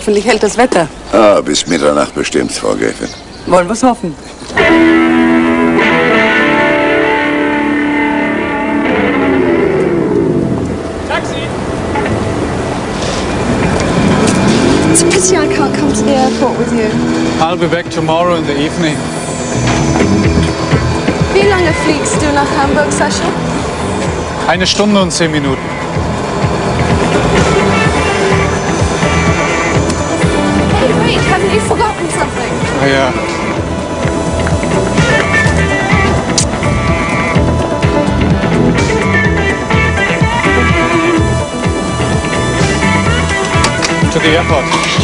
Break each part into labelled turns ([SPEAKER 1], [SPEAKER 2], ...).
[SPEAKER 1] hoffentlich hält das Wetter.
[SPEAKER 2] Ah, bis Mitternacht bestimmt, Frau Gräfin.
[SPEAKER 1] Wollen wir's hoffen.
[SPEAKER 3] It's a pity I can't come to the airport with you.
[SPEAKER 4] I'll be back tomorrow in the evening.
[SPEAKER 3] Wie lange fliegst du nach Hamburg, Sascha?
[SPEAKER 4] Eine Stunde und zehn Minuten.
[SPEAKER 3] Something?
[SPEAKER 4] Ah ja. To the airport.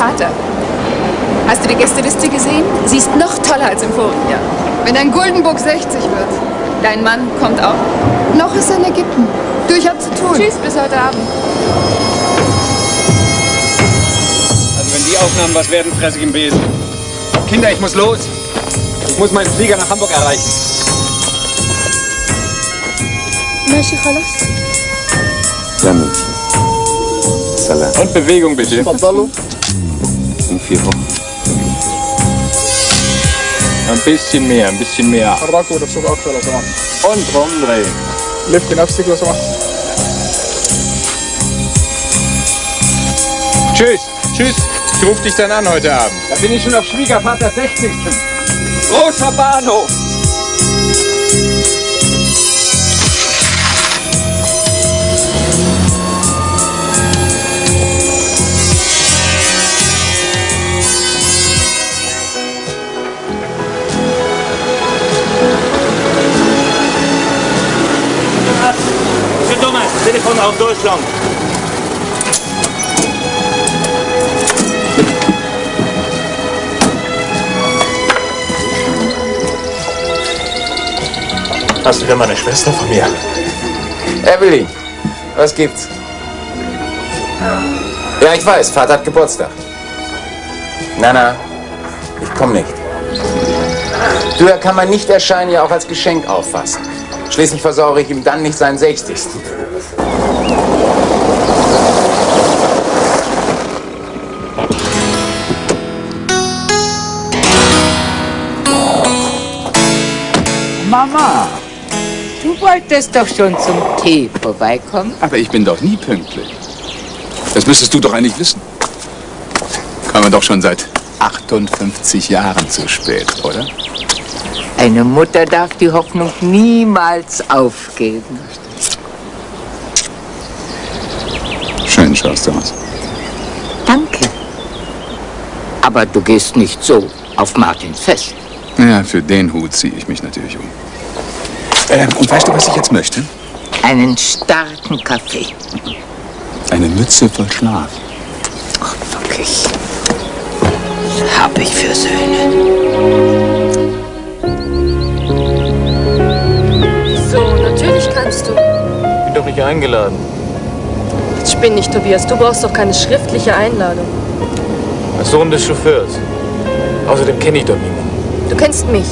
[SPEAKER 5] Vater. Hast du die Gästeliste gesehen? Sie ist noch toller als im vorigen Jahr.
[SPEAKER 6] Wenn ein Guldenburg 60 wird.
[SPEAKER 5] Dein Mann kommt auch.
[SPEAKER 6] Noch ist er in Ägypten. Du, ich hab zu tun.
[SPEAKER 5] Tschüss, bis heute Abend.
[SPEAKER 7] Also wenn die Aufnahmen was werden, fresse ich im Besen. Kinder, ich muss los. Ich muss meinen Flieger nach Hamburg erreichen.
[SPEAKER 3] ماشي خلاص
[SPEAKER 2] Damit. Salam.
[SPEAKER 7] Und Bewegung bitte.
[SPEAKER 2] In vier Wochen.
[SPEAKER 7] Ein bisschen mehr, ein bisschen mehr.
[SPEAKER 4] حركوا نفسكم اكتر لو سمحت
[SPEAKER 7] Und rumdrehen.
[SPEAKER 4] لف نفسك لو سمحت
[SPEAKER 7] Tschüss. Tschüss. Ich rufe dich dann an heute Abend. Da bin ich schon auf Schwiegervaters 60. Großer Bahnhof.
[SPEAKER 8] Téléphone auf Deutschland. Hast du wieder meine Schwester von mir?
[SPEAKER 7] Evelyn, was gibt's? Ja, ich weiß, Vater hat Geburtstag. Na, na, ich komm nicht. Du, er kann man nicht erscheinen ja auch als Geschenk auffassen. Schließlich versaure ich ihm dann nicht seinen 60.
[SPEAKER 9] Mama, du wolltest doch schon zum Tee vorbeikommen.
[SPEAKER 10] Aber ich bin doch nie pünktlich. Das müsstest du doch eigentlich wissen. Kommen doch schon seit 58 Jahren zu spät, oder?
[SPEAKER 9] Eine Mutter darf die Hoffnung niemals aufgeben.
[SPEAKER 10] Schön schaust du aus.
[SPEAKER 9] Danke. Aber du gehst nicht so auf Martins Fest.
[SPEAKER 10] Ja, für den Hut ziehe ich mich natürlich um. Ähm, und weißt du, was ich jetzt möchte?
[SPEAKER 9] Einen starken Kaffee.
[SPEAKER 10] Eine Mütze voll Schlaf.
[SPEAKER 9] Wirklich. Was hab ich für Söhne?
[SPEAKER 3] So, natürlich kannst du.
[SPEAKER 7] Bin doch nicht eingeladen.
[SPEAKER 3] Jetzt spinn nicht, Tobias. Du brauchst doch keine schriftliche Einladung.
[SPEAKER 7] Als Sohn des Chauffeurs. Außerdem kenne ich doch niemanden.
[SPEAKER 3] Du kennst mich.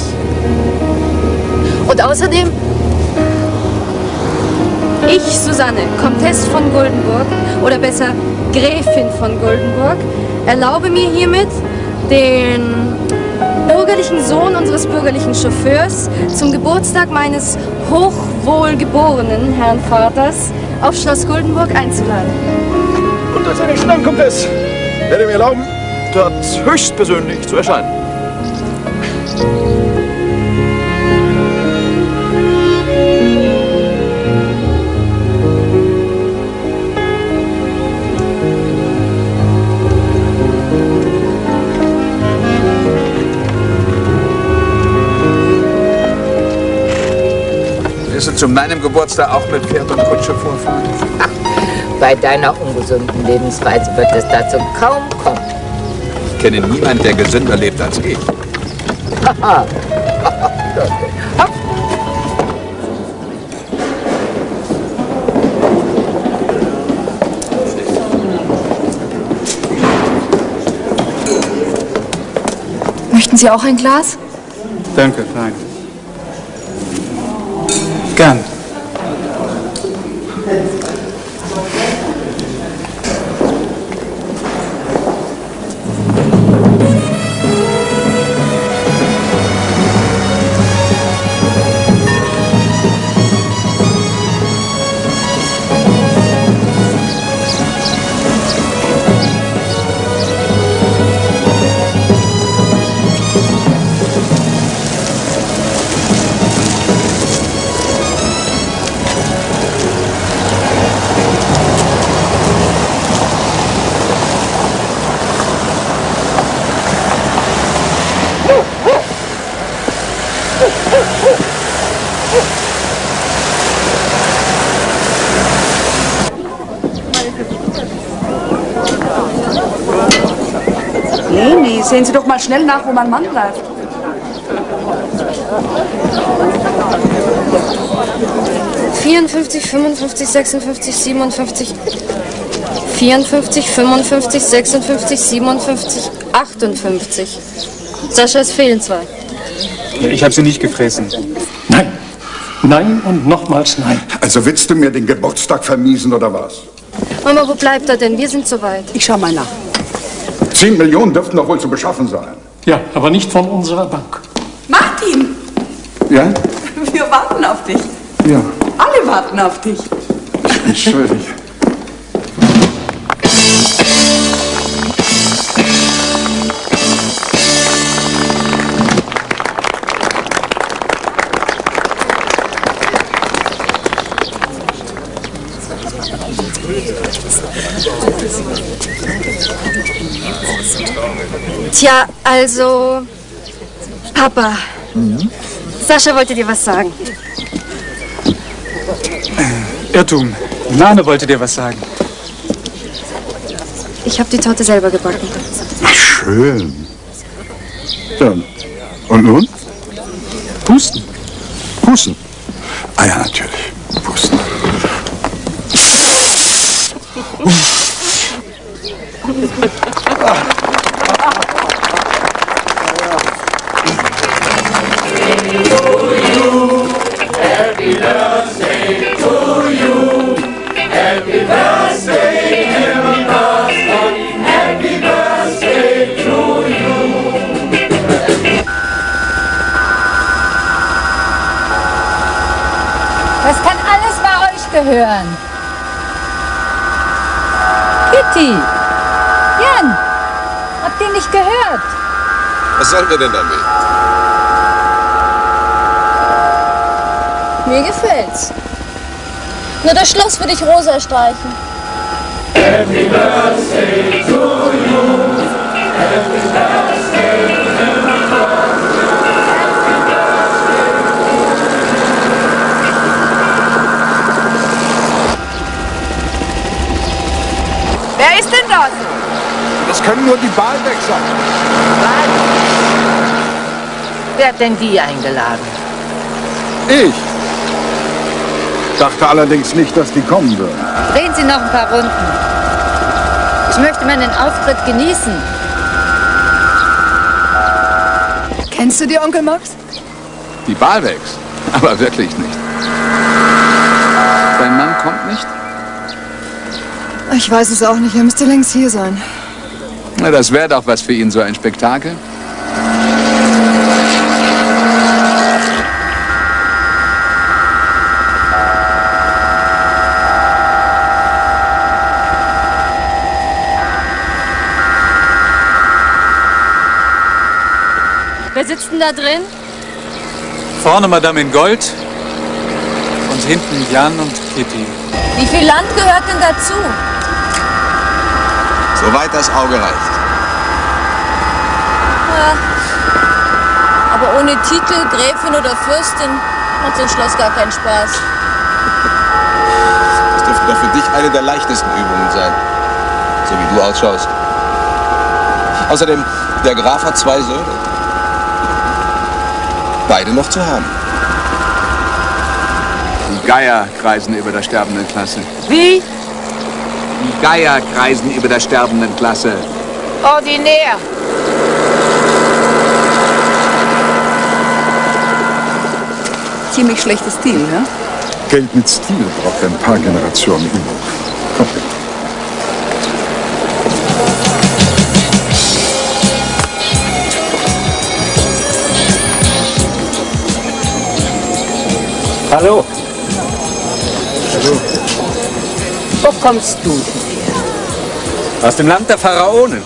[SPEAKER 3] Und außerdem, ich, Susanne, Comtesse von Goldenburg, oder besser Gräfin von Goldenburg, erlaube mir hiermit, den bürgerlichen Sohn unseres bürgerlichen Chauffeurs zum Geburtstag meines hochwohlgeborenen Herrn Vaters auf Schloss Goldenburg einzuladen.
[SPEAKER 11] Und als eine Schlange kommt es. Werde mir erlauben, dort höchstpersönlich zu erscheinen.
[SPEAKER 10] Wirst du zu meinem Geburtstag auch mit Pferd und Kutsche vorfahren?
[SPEAKER 9] Bei deiner ungesunden Lebensweise wird es dazu kaum kommen.
[SPEAKER 10] Ich kenne niemanden, der gesünder lebt als ich.
[SPEAKER 9] Haha.
[SPEAKER 6] Möchten Sie auch ein Glas?
[SPEAKER 4] Danke, nein. Gern.
[SPEAKER 1] Sehen Sie doch mal schnell nach, wo mein Mann bleibt.
[SPEAKER 3] Vierundfünfzig, 55, 56, 57, 54, 55, 56, 57, 58. Sascha, es fehlen zwei.
[SPEAKER 4] Ich habe sie nicht gefressen.
[SPEAKER 12] Nein. Nein und nochmals nein.
[SPEAKER 2] Also willst du mir den Geburtstag vermiesen oder was?
[SPEAKER 3] Mama, wo bleibt er denn? Wir sind soweit.
[SPEAKER 1] Ich schau mal nach.
[SPEAKER 2] Zehn Millionen dürften doch wohl zu beschaffen sein.
[SPEAKER 12] Ja, aber nicht von unserer Bank.
[SPEAKER 1] Martin,
[SPEAKER 2] Ja?
[SPEAKER 1] wir warten auf dich.
[SPEAKER 2] Ja.
[SPEAKER 1] Alle warten auf dich.
[SPEAKER 2] Entschuldigung.
[SPEAKER 3] Tja, also. Papa. Sascha wollte dir was sagen.
[SPEAKER 4] Irrtum. Nane wollte dir was sagen.
[SPEAKER 3] Ich habe die Torte selber gebacken.
[SPEAKER 2] Schön. Ja. Und nun?
[SPEAKER 4] Pusten.
[SPEAKER 2] Pusten. Ah ja, natürlich.
[SPEAKER 13] Kitty! Jan! Habt ihr nicht gehört?
[SPEAKER 14] Was sollen wir denn damit?
[SPEAKER 3] Mir gefällt's. Nur das Schloss würde ich rosa streichen.
[SPEAKER 15] Happy birthday to
[SPEAKER 11] können nur die Bahlbeck sein.
[SPEAKER 9] Wer hat denn die eingeladen?
[SPEAKER 11] Ich. Dachte allerdings nicht, dass die kommen würden.
[SPEAKER 13] Drehen Sie noch ein paar Runden. Ich möchte meinen Auftritt genießen.
[SPEAKER 6] Kennst du die, Onkel Max?
[SPEAKER 10] Die Balwegs? Aber wirklich nicht. Dein Mann kommt nicht?
[SPEAKER 6] Ich weiß es auch nicht. Er müsste längst hier sein.
[SPEAKER 10] Na, das wäre doch was für ihn, so ein Spektakel.
[SPEAKER 3] Wer sitzt denn da drin?
[SPEAKER 4] Vorne Madame in Gold und hinten Jan und Kitty.
[SPEAKER 13] Wie viel Land gehört denn dazu?
[SPEAKER 14] Soweit das Auge reicht.
[SPEAKER 3] Ja. Aber ohne Titel, Gräfin oder Fürstin macht so ein Schloss gar keinen Spaß.
[SPEAKER 14] Das dürften doch für dich eine der leichtesten Übungen sein. So wie du ausschaust. Außerdem, der Graf hat zwei Söhne. Beide noch zu haben.
[SPEAKER 10] Die Geier kreisen über der sterbenden Klasse.
[SPEAKER 13] Wie?
[SPEAKER 10] Die Geier kreisen über der sterbenden Klasse.
[SPEAKER 13] Ordinär.
[SPEAKER 1] Ziemlich schlechtes Stil, ne?
[SPEAKER 2] Geld mit Stil braucht ein paar Generationen Übung.
[SPEAKER 9] Kommst du denn
[SPEAKER 4] Aus dem Land der Pharaonen.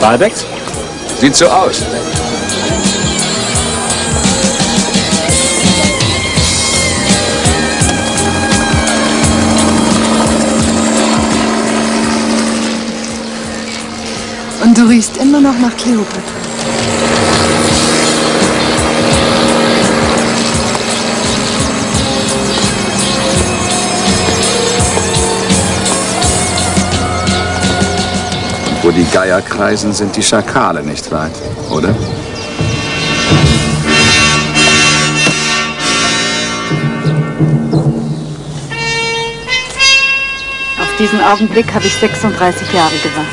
[SPEAKER 4] Walbecks?
[SPEAKER 10] Sieht so aus.
[SPEAKER 6] Und du riechst immer noch nach Kleopatra.
[SPEAKER 10] Wo die Geier kreisen, sind die Schakale nicht weit, oder?
[SPEAKER 13] Auf diesen Augenblick habe ich 36 Jahre gewartet.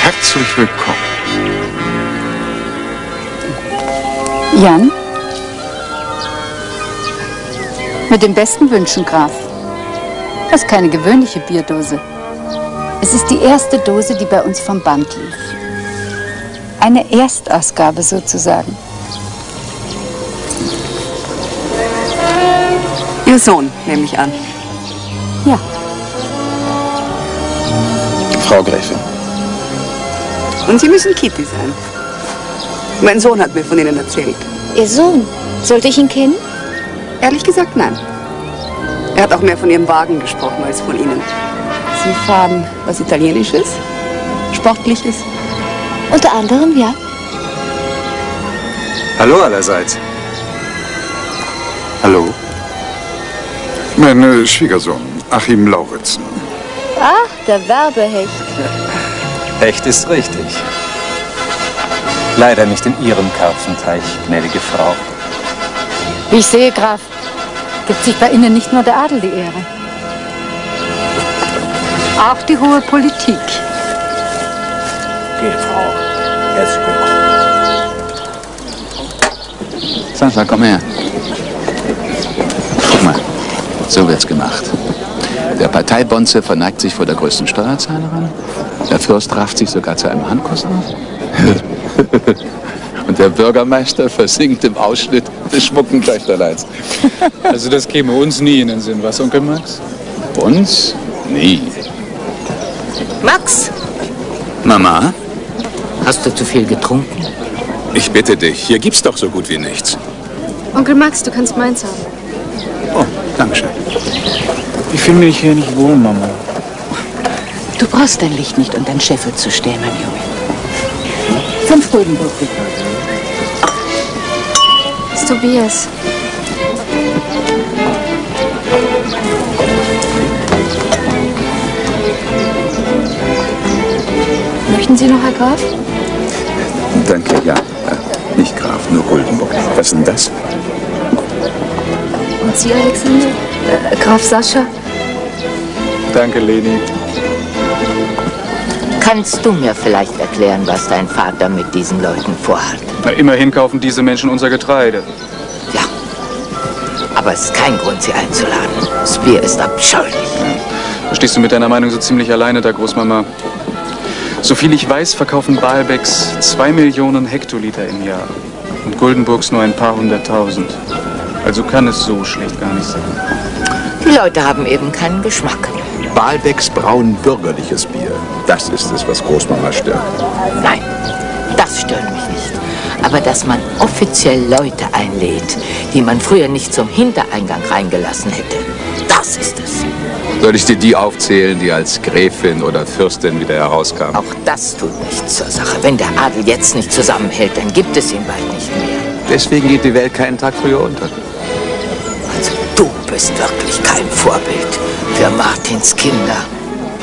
[SPEAKER 2] Herzlich willkommen.
[SPEAKER 13] Jan? Mit den besten Wünschen, Graf. Das ist keine gewöhnliche Bierdose. Es ist die erste Dose, die bei uns vom Band lief. Eine Erstausgabe sozusagen.
[SPEAKER 1] Ihr Sohn, nehme ich an.
[SPEAKER 13] Ja.
[SPEAKER 14] Frau Gräfin.
[SPEAKER 1] Und Sie müssen Kitty sein. Mein Sohn hat mir von Ihnen erzählt.
[SPEAKER 3] Ihr Sohn? Sollte ich ihn kennen?
[SPEAKER 1] Ehrlich gesagt, nein. Er hat auch mehr von Ihrem Wagen gesprochen als von Ihnen. Sie fahren was Italienisches, Sportliches.
[SPEAKER 3] Unter anderem, ja.
[SPEAKER 4] Hallo allerseits.
[SPEAKER 2] Hallo? Mein äh, Schwiegersohn, Achim Lauritzen.
[SPEAKER 3] Ach, der Werbehecht.
[SPEAKER 4] Hecht ist richtig. Leider nicht in Ihrem Karpfenteich, gnädige Frau.
[SPEAKER 13] Wie ich sehe, Graf, gibt sich bei Ihnen nicht nur der Adel die Ehre. Auch die hohe Politik.
[SPEAKER 10] Geht, Frau. Ist gut. Sasa, komm her. Guck mal, so wird's gemacht. Der Parteibonze verneigt sich vor der größten Steuerzahlerin. Der Fürst rafft sich sogar zu einem Handkuss auf. Und der Bürgermeister versinkt im Ausschnitt des schmucken Kleisterleins.
[SPEAKER 4] Also das käme uns nie in den Sinn, was, Onkel Max?
[SPEAKER 10] Uns? Nie.
[SPEAKER 9] Max,
[SPEAKER 10] Mama?
[SPEAKER 9] hast du zu viel getrunken?
[SPEAKER 10] Ich bitte dich, hier gibt's doch so gut wie nichts.
[SPEAKER 3] Onkel Max, du kannst meins haben.
[SPEAKER 10] Oh, Dankeschön.
[SPEAKER 4] Ich fühle mich hier nicht wohl, Mama.
[SPEAKER 9] Du brauchst dein Licht nicht um deinen Scheffel zu stellen, mein Junge. Fünf Guldenburg, bitte.
[SPEAKER 3] Das ist Tobias. Möchten Sie noch, Herr Graf?
[SPEAKER 10] Danke, ja. Äh, Nicht Graf, nur Oldenburg. Was ist denn das?
[SPEAKER 3] Und Sie, Alexander? Äh, Graf Sascha?
[SPEAKER 4] Danke, Leni.
[SPEAKER 9] Kannst du mir vielleicht erklären, was dein Vater mit diesen Leuten vorhat?
[SPEAKER 4] Na, immerhin kaufen diese Menschen unser Getreide.
[SPEAKER 9] Aber es ist kein Grund, sie einzuladen. Das Bier ist abscheulich.
[SPEAKER 4] Da stehst du mit deiner Meinung so ziemlich alleine da, Großmama. Soviel ich weiß, verkaufen Baalbecks zwei Millionen Hektoliter im Jahr. Und Guldenburgs nur ein paar hunderttausend. Also kann es so schlecht gar nicht sein.
[SPEAKER 9] Die Leute haben eben keinen Geschmack.
[SPEAKER 10] Baalbecks brauen bürgerliches Bier. Das ist es, was Großmama stört.
[SPEAKER 9] Nein, das stört mich nicht. Aber dass man offiziell Leute einlädt, die man früher nicht zum Hintereingang reingelassen hätte, das ist es.
[SPEAKER 10] Soll ich dir die aufzählen, die als Gräfin oder Fürstin wieder herauskamen?
[SPEAKER 9] Auch das tut nichts zur Sache. Wenn der Adel jetzt nicht zusammenhält, dann gibt es ihn bald nicht mehr.
[SPEAKER 10] Deswegen geht die Welt keinen Tag früher unter.
[SPEAKER 9] Also du bist wirklich kein Vorbild für Martins Kinder.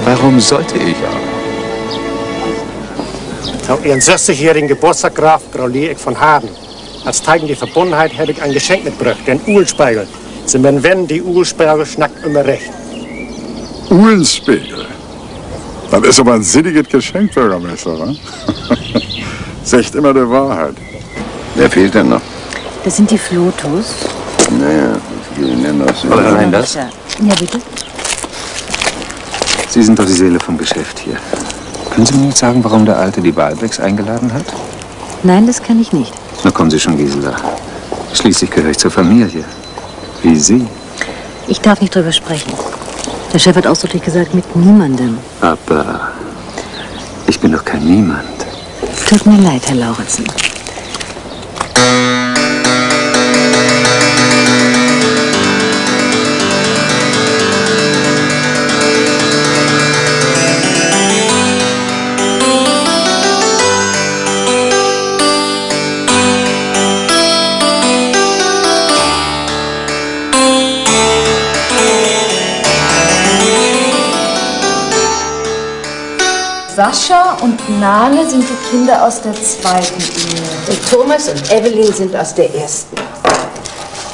[SPEAKER 10] Warum sollte ich auch?
[SPEAKER 16] Zu Ihren 60-jährigen Geburtstag, Graf Grauliek von Haden. Als Zeichen der Verbundenheit habe ich ein Geschenk mitgebracht, den Uhlspiegel. Sie werden wenn, die Uhlspiegel schnackt immer recht.
[SPEAKER 2] Uhlenspiegel. Das ist aber ein sinniges Geschenk, Bürgermeister, wa? Sagt immer die Wahrheit.
[SPEAKER 17] Wer fehlt denn noch?
[SPEAKER 18] Das sind die Flotos.
[SPEAKER 17] Naja, viele nennen das.
[SPEAKER 19] Allein das?
[SPEAKER 18] Ja, bitte.
[SPEAKER 19] Sie sind doch die Seele vom Geschäft hier. Können Sie mir nicht sagen, warum der Alte die Walbecks eingeladen hat?
[SPEAKER 18] Nein, das kann ich nicht.
[SPEAKER 19] Na kommen Sie schon, Gisela. Schließlich gehöre ich zur Familie. Wie Sie.
[SPEAKER 18] Ich darf nicht drüber sprechen. Der Chef hat ausdrücklich gesagt, mit niemandem.
[SPEAKER 19] Aber ich bin doch kein Niemand.
[SPEAKER 18] Tut mir leid, Herr Lauritsen.
[SPEAKER 14] Sascha und Nane sind die Kinder aus der zweiten Ehe.
[SPEAKER 20] Und Thomas und Evelyn sind aus der ersten.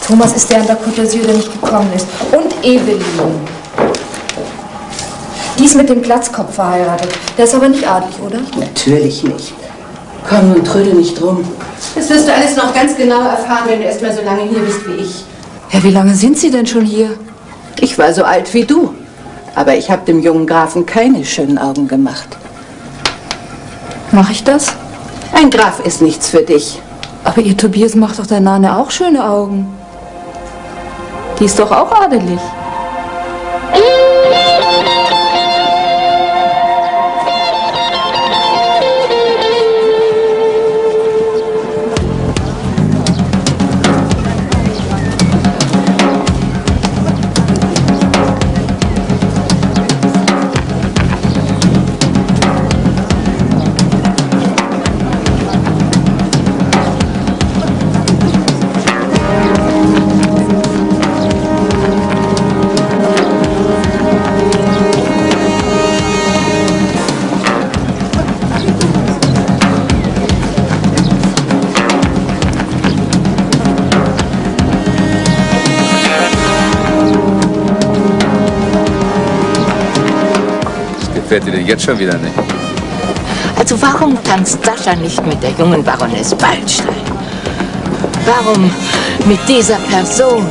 [SPEAKER 14] Thomas ist der an der Côte d'Azur, der nicht gekommen ist. Und Evelyn. Die ist mit dem Glatzkopf verheiratet. Der ist aber nicht adelig, oder?
[SPEAKER 20] Natürlich nicht. Komm und trödel nicht drum.
[SPEAKER 21] Das wirst du alles noch ganz genau erfahren, wenn du erst mal so lange hier bist wie ich.
[SPEAKER 6] Ja, wie lange sind Sie denn schon hier?
[SPEAKER 20] Ich war so alt wie du. Aber ich habe dem jungen Grafen keine schönen Augen gemacht.
[SPEAKER 6] Mache ich das?
[SPEAKER 20] Ein Graf ist nichts für dich.
[SPEAKER 6] Aber ihr Tobias macht doch der Nane auch schöne Augen. Die ist doch auch adelig.
[SPEAKER 10] Gefällt dir denn jetzt schon wieder nicht?
[SPEAKER 9] Also warum tanzt Sascha nicht mit der jungen Baroness Waldstein? Warum mit dieser Person?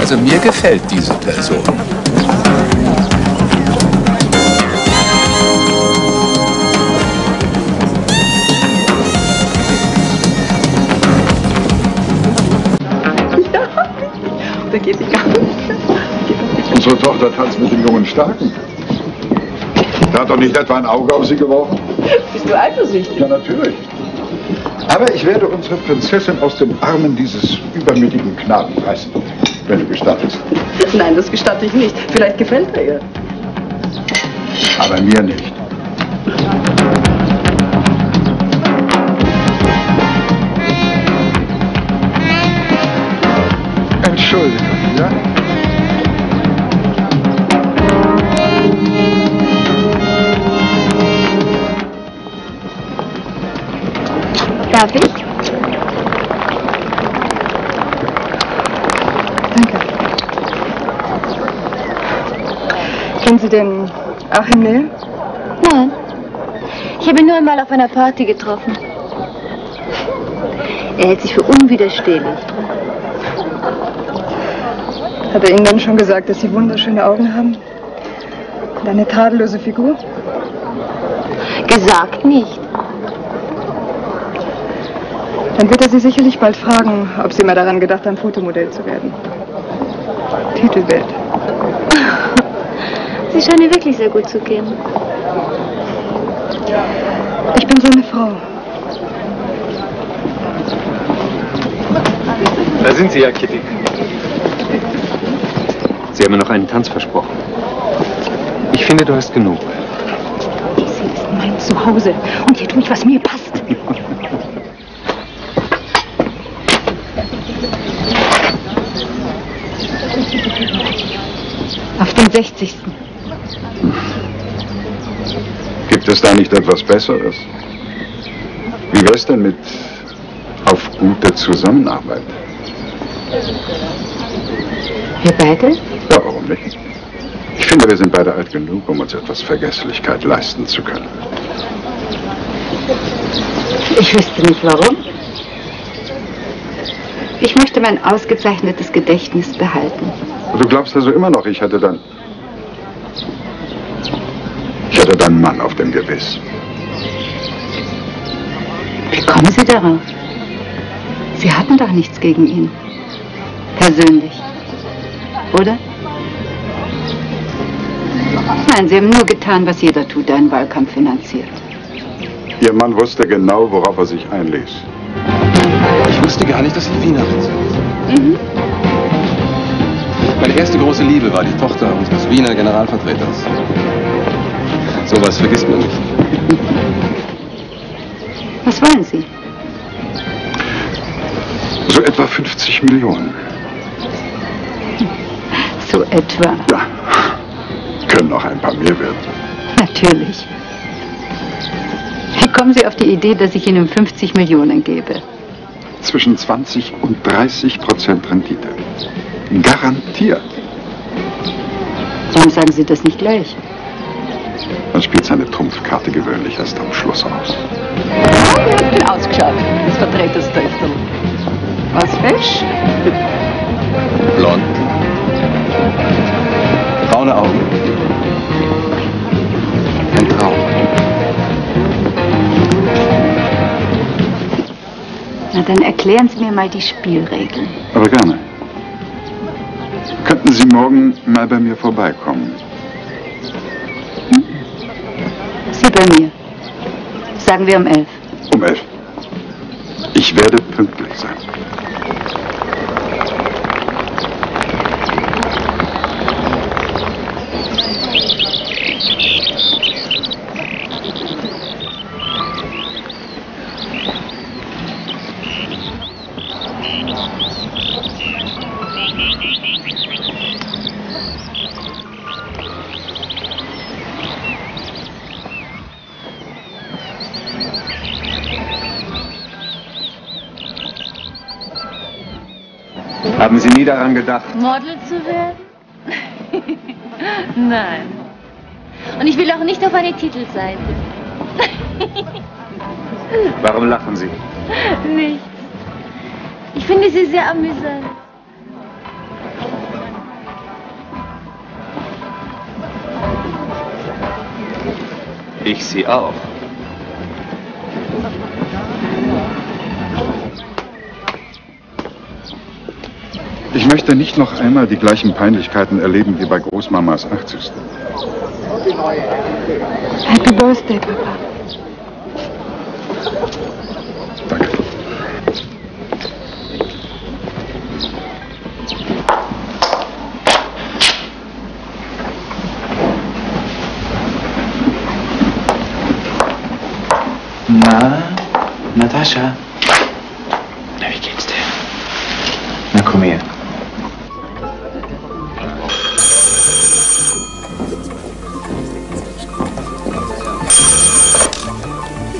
[SPEAKER 10] Also mir gefällt diese Person.
[SPEAKER 2] Unsere Tochter tanzt mit dem jungen Starken. Der hat doch nicht etwa ein Auge auf sie geworfen?
[SPEAKER 6] Bist du eifersüchtig?
[SPEAKER 2] Ja, natürlich. Aber ich werde unsere Prinzessin aus den Armen dieses übermütigen Knaben reißen, wenn du gestattest.
[SPEAKER 6] Nein, das gestatte ich nicht. Vielleicht gefällt er ihr.
[SPEAKER 2] Aber mir nicht.
[SPEAKER 6] Den Achim Nehl?
[SPEAKER 14] Nein. Ich habe ihn nur einmal auf einer Party getroffen. Er hält sich für unwiderstehlich.
[SPEAKER 6] Hat er Ihnen dann schon gesagt, dass Sie wunderschöne Augen haben? Und eine tadellose Figur?
[SPEAKER 14] Gesagt nicht.
[SPEAKER 6] Dann wird er Sie sicherlich bald fragen, ob Sie mal daran gedacht haben, Fotomodell zu werden. Titelbild.
[SPEAKER 14] Sie scheinen ihr wirklich sehr gut zu gehen.
[SPEAKER 6] Ich bin so eine Frau.
[SPEAKER 19] Da sind Sie ja, Kitty. Sie haben mir noch einen Tanz versprochen. Ich finde, du hast genug.
[SPEAKER 13] Sie ist mein Zuhause und hier tue ich, was mir passt. Auf den 60.
[SPEAKER 2] Gibt es da nicht etwas Besseres? Wie wär's denn mit auf gute Zusammenarbeit?
[SPEAKER 13] Wir beide?
[SPEAKER 2] Ja, warum nicht? Ich finde, wir sind beide alt genug, um uns etwas Vergesslichkeit leisten zu können.
[SPEAKER 13] Ich wüsste nicht warum. Ich möchte mein ausgezeichnetes Gedächtnis behalten.
[SPEAKER 2] Du glaubst also immer noch, ich hatte dann. Hatte dann einen Mann auf dem Gewiss.
[SPEAKER 13] Wie kommen Sie darauf? Sie hatten doch nichts gegen ihn. Persönlich. Oder? Nein, Sie haben nur getan, was jeder tut, der einen Wahlkampf finanziert.
[SPEAKER 2] Ihr Mann wusste genau, worauf er sich einließ.
[SPEAKER 10] Ich wusste gar nicht, dass Sie Wienerin sind.
[SPEAKER 13] Mhm.
[SPEAKER 10] Meine erste große Liebe war die Tochter unseres Wiener Generalvertreters. Sowas vergisst man nicht.
[SPEAKER 13] Was wollen Sie?
[SPEAKER 2] So etwa 50 Millionen.
[SPEAKER 13] So etwa.
[SPEAKER 2] Ja. Können noch ein paar mehr werden.
[SPEAKER 13] Natürlich. Wie kommen Sie auf die Idee, dass ich Ihnen 50 Millionen gebe?
[SPEAKER 2] Zwischen 20 und 30 Prozent Rendite. Garantiert.
[SPEAKER 13] Warum sagen Sie das nicht gleich?
[SPEAKER 2] Man spielt seine Trumpfkarte gewöhnlich erst am Schluss aus.
[SPEAKER 13] Ich bin ausgeschaut, das Vertreterstöchterl. Was fesch?
[SPEAKER 10] Blond. Braune Augen. Ein Traum.
[SPEAKER 13] Na, dann erklären Sie mir mal die Spielregeln.
[SPEAKER 2] Aber gerne. Könnten Sie morgen mal bei mir vorbeikommen?
[SPEAKER 13] Sie bei mir. Sagen wir um elf.
[SPEAKER 2] Um elf. Ich werde pünktlich sein.
[SPEAKER 19] Sie nie daran gedacht?
[SPEAKER 14] Model zu werden? Nein. Und ich will auch nicht auf eine Titelseite.
[SPEAKER 19] Warum lachen Sie?
[SPEAKER 14] Nichts. Ich finde sie sehr amüsant.
[SPEAKER 19] Ich Sie auch.
[SPEAKER 2] Möchte nicht noch einmal die gleichen Peinlichkeiten erleben wie bei Großmamas 80.
[SPEAKER 13] Happy Birthday, Papa.
[SPEAKER 19] Na, Natascha.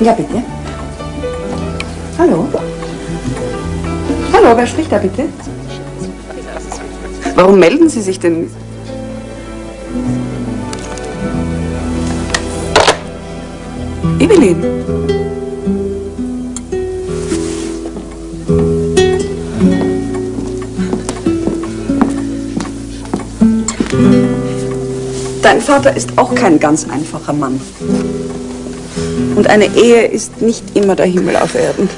[SPEAKER 1] Ja, bitte. Hallo? Hallo, wer spricht da bitte? Warum melden Sie sich denn? Evelyn. Dein Vater ist auch kein ganz einfacher Mann. Und eine Ehe ist nicht immer der Himmel auf Erden.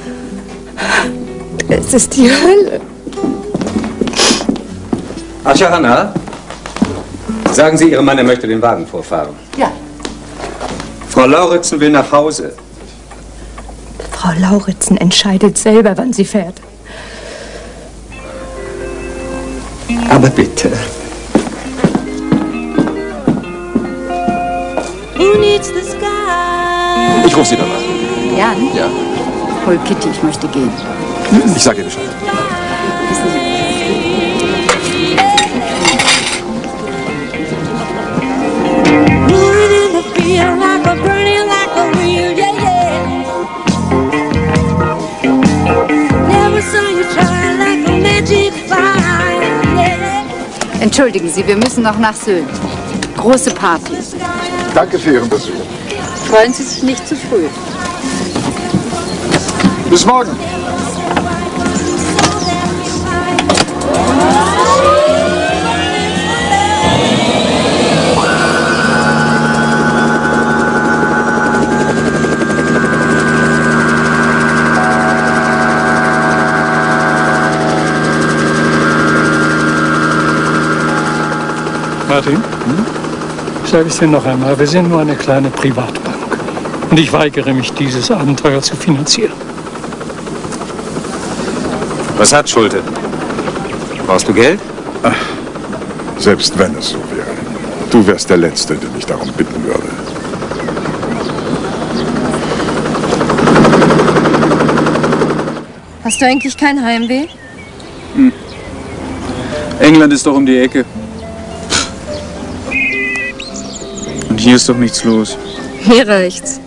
[SPEAKER 1] Es ist die Hölle.
[SPEAKER 19] Asharana, sagen Sie Ihrem Mann, er möchte den Wagen vorfahren.
[SPEAKER 22] Ja.
[SPEAKER 19] Frau Lauritzen will nach Hause.
[SPEAKER 23] Frau Lauritzen entscheidet selber, wann sie fährt.
[SPEAKER 19] Aber bitte.
[SPEAKER 14] Ich rufe Sie dann an.
[SPEAKER 13] Jan,
[SPEAKER 14] Ja.
[SPEAKER 13] hol Kitty, ich möchte gehen.
[SPEAKER 14] Ich sage ihr Bescheid.
[SPEAKER 13] Entschuldigen Sie, wir müssen noch nach Sylt. Große Party.
[SPEAKER 2] Danke für Ihren Besuch.
[SPEAKER 13] Freuen Sie sich nicht zu früh.
[SPEAKER 2] Bis morgen.
[SPEAKER 12] Martin, ich sage es dir noch einmal, wir sind nur eine kleine Privatbank. Und ich weigere mich, dieses Abenteuer zu finanzieren.
[SPEAKER 24] Was hat Schulte? Brauchst du Geld?
[SPEAKER 2] Selbst wenn es so wäre. Du wärst der Letzte, den ich darum bitten würde.
[SPEAKER 3] Hast du eigentlich kein Heimweh?
[SPEAKER 4] Hm. England ist doch um die Ecke. Und hier ist doch nichts los.
[SPEAKER 3] Mir reicht's.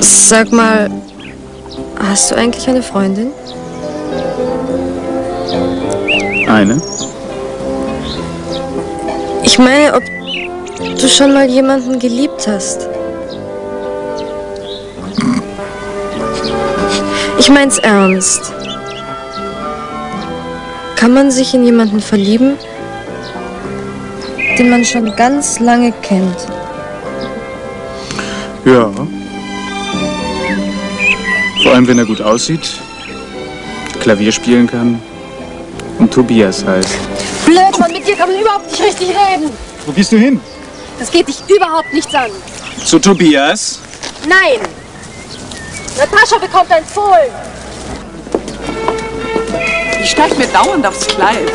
[SPEAKER 3] Sag mal, hast du eigentlich eine Freundin?
[SPEAKER 4] Eine?
[SPEAKER 3] Ich meine, ob du schon mal jemanden geliebt hast. Ich mein's ernst. Kann man sich in jemanden verlieben, den man schon ganz lange kennt?
[SPEAKER 4] Ja. Allem, wenn er gut aussieht, Klavier spielen kann und Tobias heißt.
[SPEAKER 3] Blöd, Mann, mit dir kann man überhaupt nicht richtig reden.
[SPEAKER 4] Wo gehst du hin?
[SPEAKER 3] Das geht dich überhaupt nichts an.
[SPEAKER 4] Zu Tobias?
[SPEAKER 3] Nein! Natascha bekommt ein Fohlen.
[SPEAKER 1] Die steigt mir dauernd aufs Kleid.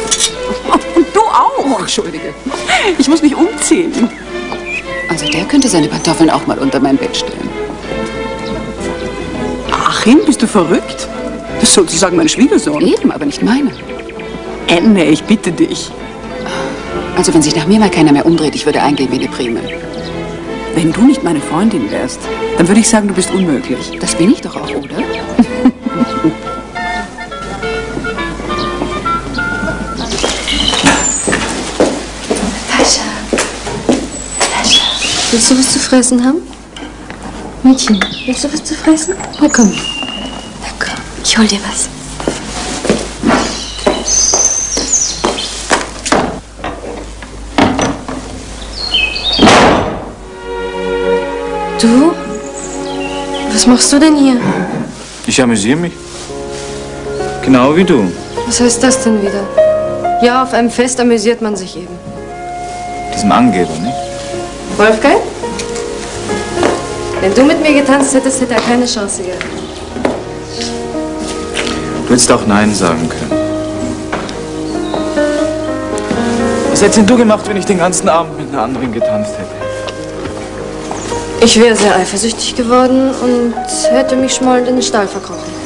[SPEAKER 1] Und du auch. Oh, Entschuldige. Ich muss mich umziehen.
[SPEAKER 9] Also der könnte seine Pantoffeln auch mal unter mein Bett stellen.
[SPEAKER 1] Achim, bist du verrückt? Das ist sozusagen mein Schwiegersohn.
[SPEAKER 9] Eben, aber nicht meine.
[SPEAKER 1] Enne, ich bitte dich.
[SPEAKER 9] Also wenn sich nach mir mal keiner mehr umdreht, ich würde eingehen wie eine Prime.
[SPEAKER 1] Wenn du nicht meine Freundin wärst, dann würde ich sagen, du bist unmöglich.
[SPEAKER 9] Das bin ich doch auch, oder?
[SPEAKER 3] Natascha. Natascha. Willst du was zu fressen haben? Mädchen, willst du was zu fressen? Na komm. Ich hol dir was. Du? Was machst du denn hier?
[SPEAKER 4] Ich amüsiere mich. Genau wie du.
[SPEAKER 3] Was heißt das denn wieder? Ja, auf einem Fest amüsiert man sich eben.
[SPEAKER 4] Diesem Angeber, ne?
[SPEAKER 3] Wolfgang? Wenn du mit mir getanzt hättest, hätte er keine Chance gehabt.
[SPEAKER 4] Hättest auch Nein sagen können.
[SPEAKER 11] Was hättest denn du gemacht, wenn ich den ganzen Abend mit einer anderen getanzt hätte?
[SPEAKER 3] Ich wäre sehr eifersüchtig geworden und hätte mich schmollend in den Stall verkrochen.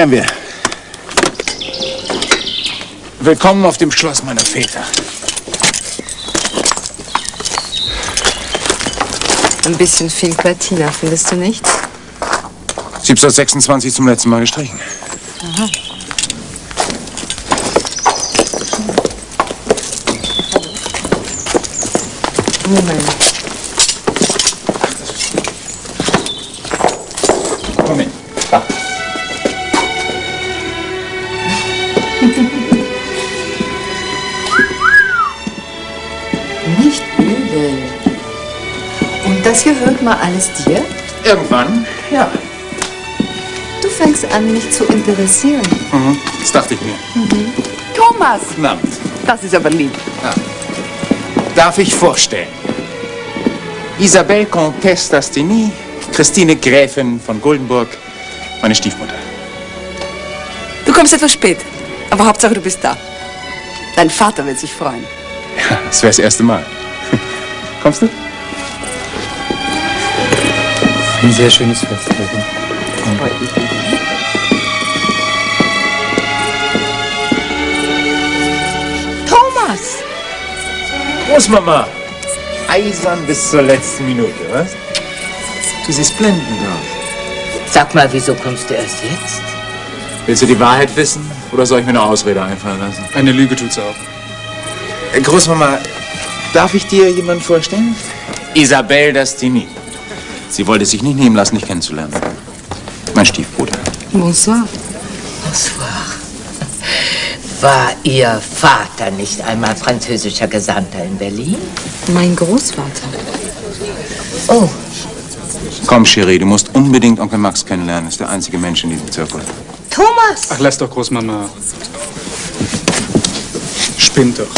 [SPEAKER 7] Wären wir. Willkommen auf dem Schloss meiner Väter.
[SPEAKER 25] Ein bisschen viel Platina, findest du nicht?
[SPEAKER 7] 1726 zum letzten Mal gestrichen.
[SPEAKER 25] Aha. Moment.
[SPEAKER 26] Das gehört mal alles dir?
[SPEAKER 7] Irgendwann, ja.
[SPEAKER 26] Du fängst an, mich zu interessieren.
[SPEAKER 7] Mhm. Das dachte ich mir.
[SPEAKER 26] Thomas!
[SPEAKER 7] Guten Abend.
[SPEAKER 26] Das ist aber lieb.
[SPEAKER 7] Ja. Darf ich vorstellen? Isabelle Comtesse d'Asteny, Christine Gräfin von Guldenburg, meine Stiefmutter.
[SPEAKER 1] Du kommst etwas spät, aber Hauptsache du bist da. Dein Vater wird sich freuen.
[SPEAKER 7] Ja, das wäre das erste Mal. Kommst du?
[SPEAKER 27] Ein sehr schönes Fest.
[SPEAKER 26] Thomas!
[SPEAKER 7] Großmama! Eisern bis zur letzten Minute, was? Du siehst blendend aus.
[SPEAKER 9] Sag mal, wieso kommst du erst jetzt?
[SPEAKER 7] Willst du die Wahrheit wissen oder soll ich mir eine Ausrede einfallen lassen?
[SPEAKER 4] Eine Lüge tut's auch.
[SPEAKER 7] Äh, Großmama, darf ich dir jemanden vorstellen? Isabelle d'Asteny. Sie wollte sich nicht nehmen lassen, dich kennenzulernen. Mein Stiefbruder.
[SPEAKER 1] Bonsoir.
[SPEAKER 9] Bonsoir. War Ihr Vater nicht einmal französischer Gesandter in Berlin?
[SPEAKER 1] Mein Großvater.
[SPEAKER 9] Oh,
[SPEAKER 7] Komm, Cherie, du musst unbedingt Onkel Max kennenlernen. Ist der einzige Mensch in diesem Zirkel.
[SPEAKER 9] Thomas!
[SPEAKER 4] Ach, lass doch Großmama. Spinnt doch.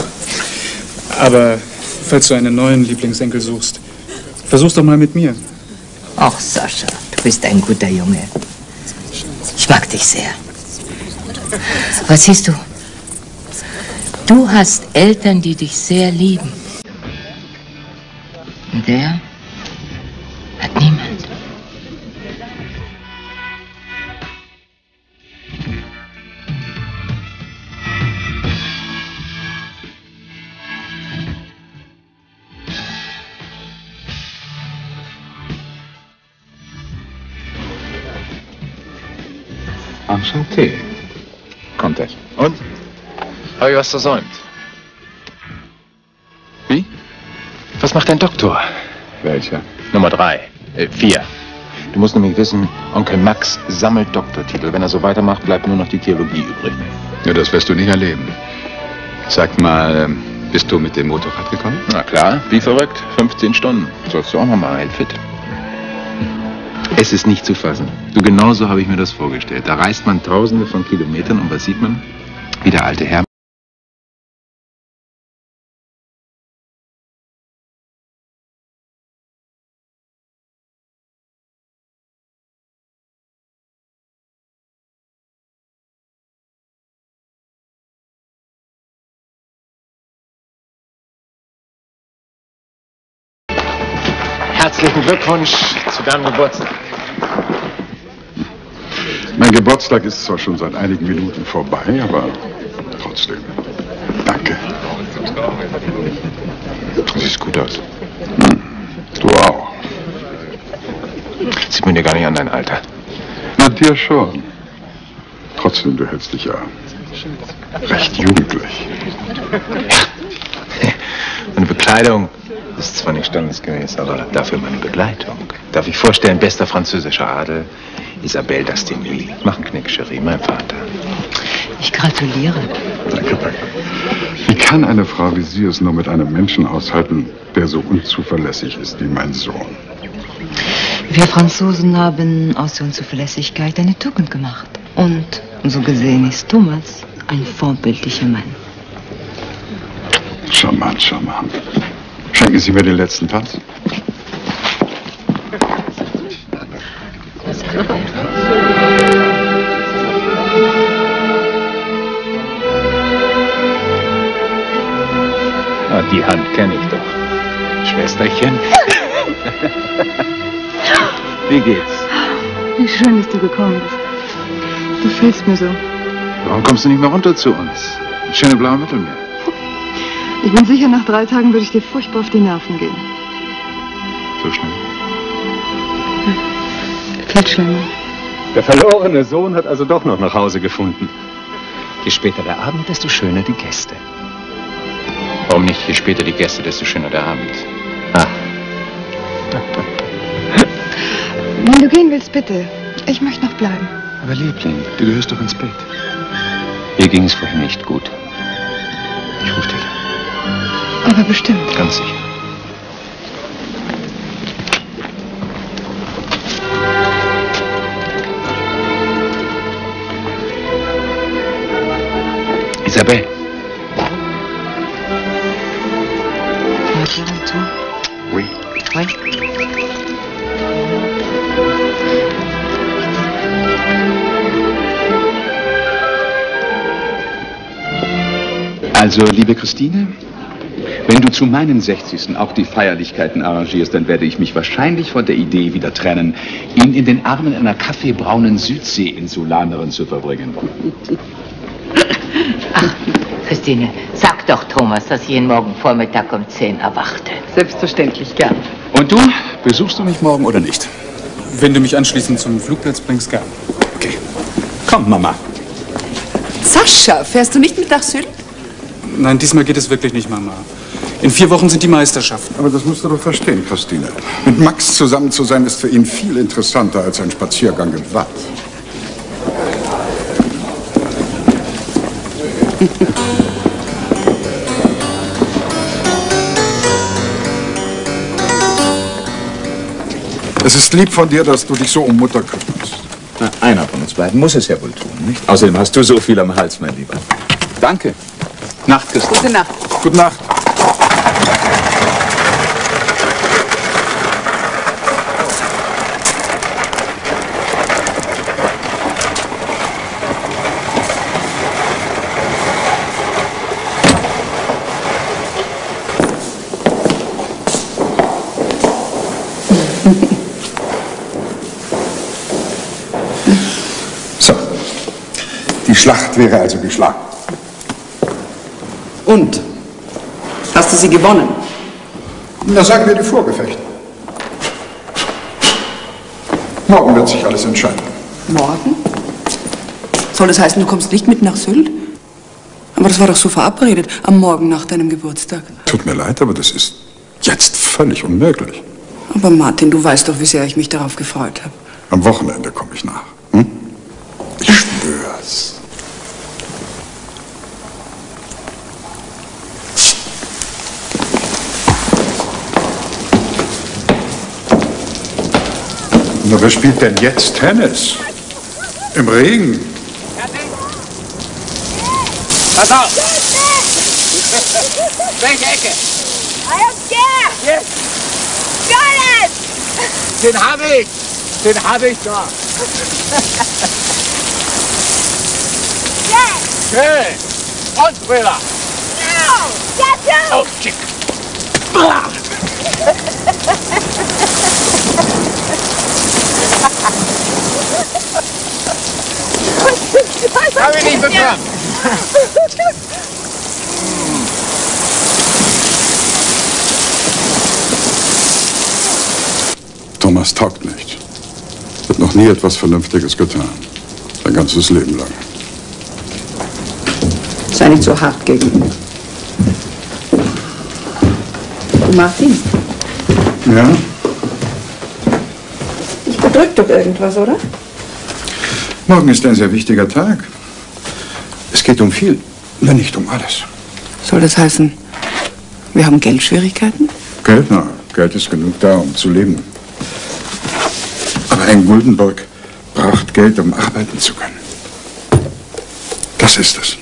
[SPEAKER 4] Aber falls du einen neuen Lieblingsenkel suchst, versuch's doch mal mit mir.
[SPEAKER 9] Ach, Sascha, du bist ein guter Junge. Ich mag dich sehr. Was siehst du? Du hast Eltern, die dich sehr lieben. Und der
[SPEAKER 10] Enchanté.
[SPEAKER 7] Comtesse.
[SPEAKER 10] Und? Habe ich was versäumt?
[SPEAKER 7] Wie? Was macht dein Doktor?
[SPEAKER 10] Welcher?
[SPEAKER 7] Nummer drei. Äh, vier. Du musst nämlich wissen, Onkel Max sammelt Doktortitel. Wenn er so weitermacht, bleibt nur noch die Theologie übrig.
[SPEAKER 10] Ja, das wirst du nicht erleben. Sag mal, ähm, bist du mit dem Motorrad gekommen?
[SPEAKER 7] Na klar, wie verrückt. 15 Stunden. Sollst du auch noch mal heilfit.
[SPEAKER 10] Es ist nicht zu fassen. Du, genauso habe ich mir das vorgestellt. Da reist man tausende von Kilometern und was sieht man? Wie der alte Herr.
[SPEAKER 7] Herzlichen Glückwunsch zu deinem Geburtstag.
[SPEAKER 2] Mein Geburtstag ist zwar schon seit einigen Minuten vorbei, aber trotzdem. Danke.
[SPEAKER 7] Du siehst gut aus.
[SPEAKER 2] Du auch.
[SPEAKER 7] Sieht man dir gar nicht an dein Alter.
[SPEAKER 2] Na, dir schon. Trotzdem, du hältst dich ja recht jugendlich.
[SPEAKER 7] Meine Bekleidung ist zwar nicht standesgemäß, aber dafür meine Begleitung. Darf ich vorstellen, bester französischer Adel, Isabelle d'Asteny. Mach einen Knick, Cherie, mein Vater.
[SPEAKER 23] Ich gratuliere.
[SPEAKER 2] Danke, danke. Wie kann eine Frau wie Sie es nur mit einem Menschen aushalten, der so unzuverlässig ist wie mein Sohn?
[SPEAKER 23] Wir Franzosen haben aus der Unzuverlässigkeit eine Tugend gemacht. Und so gesehen ist Thomas ein vorbildlicher Mann.
[SPEAKER 2] Charmant, charmant. Schenken Sie mir den letzten Tanz?
[SPEAKER 7] Ah, die Hand kenne ich doch. Schwesterchen. Wie geht's?
[SPEAKER 6] Wie schön, dass du gekommen bist. Du fehlst mir so.
[SPEAKER 19] Warum kommst du nicht mehr runter zu uns? Schöne blaue Mittelmeer.
[SPEAKER 6] Ich bin sicher, nach drei Tagen würde ich dir furchtbar auf die Nerven gehen.
[SPEAKER 19] So schnell.
[SPEAKER 6] Viel schlimmer.
[SPEAKER 24] Der verlorene Sohn hat also doch noch nach Hause gefunden. Je später der Abend, desto schöner die Gäste.
[SPEAKER 19] Warum nicht? Je später die Gäste, desto schöner der Abend.
[SPEAKER 24] Ah.
[SPEAKER 6] Wenn du gehen willst, bitte. Ich möchte noch bleiben.
[SPEAKER 19] Aber Liebling, du gehörst doch ins Bett.
[SPEAKER 24] Mir ging es vorhin nicht gut.
[SPEAKER 19] Ich ruf dich.
[SPEAKER 6] Aber bestimmt.
[SPEAKER 19] Ganz sicher. Isabelle. Oui.
[SPEAKER 9] Oui.
[SPEAKER 10] Also, liebe Christine, zu meinen 60. auch die Feierlichkeiten arrangierst, dann werde ich mich wahrscheinlich von der Idee wieder trennen, ihn in den Armen einer kaffeebraunen Südsee-Insulanerin zu verbringen.
[SPEAKER 23] Christine, sag doch Thomas, dass ich jeden Morgen Vormittag um 10 erwachte.
[SPEAKER 1] Selbstverständlich, gern.
[SPEAKER 10] Und du, besuchst du mich morgen oder nicht?
[SPEAKER 4] Wenn du mich anschließend zum Flugplatz bringst, gern.
[SPEAKER 10] Komm, Mama.
[SPEAKER 1] Sascha, fährst du nicht mit nach Sylt?
[SPEAKER 4] Nein, diesmal geht es wirklich nicht, Mama. In vier Wochen sind die Meisterschaften.
[SPEAKER 2] Aber das musst du doch verstehen, Christine. Mit Max zusammen zu sein, ist für ihn viel interessanter als ein Spaziergang im Watt. Es ist lieb von dir, dass du dich so um Mutter kümmerst.
[SPEAKER 10] Na, einer von uns beiden muss es ja wohl tun, nicht? Außerdem hast du so viel am Hals, mein Lieber. Danke. Nacht, Christine.
[SPEAKER 1] Gute Nacht.
[SPEAKER 2] Gute Nacht. So. Die Schlacht wäre also geschlagen.
[SPEAKER 1] Und? Hast du sie gewonnen?
[SPEAKER 2] Na, sagen wir die Vorgefechte. Morgen wird sich alles entscheiden.
[SPEAKER 1] Morgen? Soll das heißen, du kommst nicht mit nach Sylt? Aber das war doch so verabredet, am Morgen nach deinem Geburtstag.
[SPEAKER 2] Tut mir leid, aber das ist jetzt völlig unmöglich.
[SPEAKER 1] Aber Martin, du weißt doch, wie sehr ich mich darauf gefreut habe.
[SPEAKER 2] Am Wochenende komme ich nach. Na, wer spielt denn jetzt Tennis? Im Regen?
[SPEAKER 8] Pass auf! Welche Ecke?
[SPEAKER 15] I don't care!
[SPEAKER 8] Yes.
[SPEAKER 15] Got it!
[SPEAKER 8] Den habe ich! Den habe ich da!
[SPEAKER 15] Yes!
[SPEAKER 8] Schön! Und Thriller!
[SPEAKER 15] No! Get
[SPEAKER 8] Oh, Hab ich nicht bekommen!
[SPEAKER 2] Thomas taugt nicht. Hat noch nie etwas Vernünftiges getan. Sein ganzes Leben lang.
[SPEAKER 1] Sei nicht so hart gegen ihn. Du, Martin,
[SPEAKER 2] Ja?
[SPEAKER 1] Doch irgendwas, oder?
[SPEAKER 2] Morgen ist ein sehr wichtiger Tag. Es geht um viel, wenn nicht um alles.
[SPEAKER 1] Soll das heißen, wir haben Geldschwierigkeiten?
[SPEAKER 2] Geld, na, Geld ist genug da, um zu leben. Aber ein Guldenburg braucht Geld, um arbeiten zu können. Das ist es.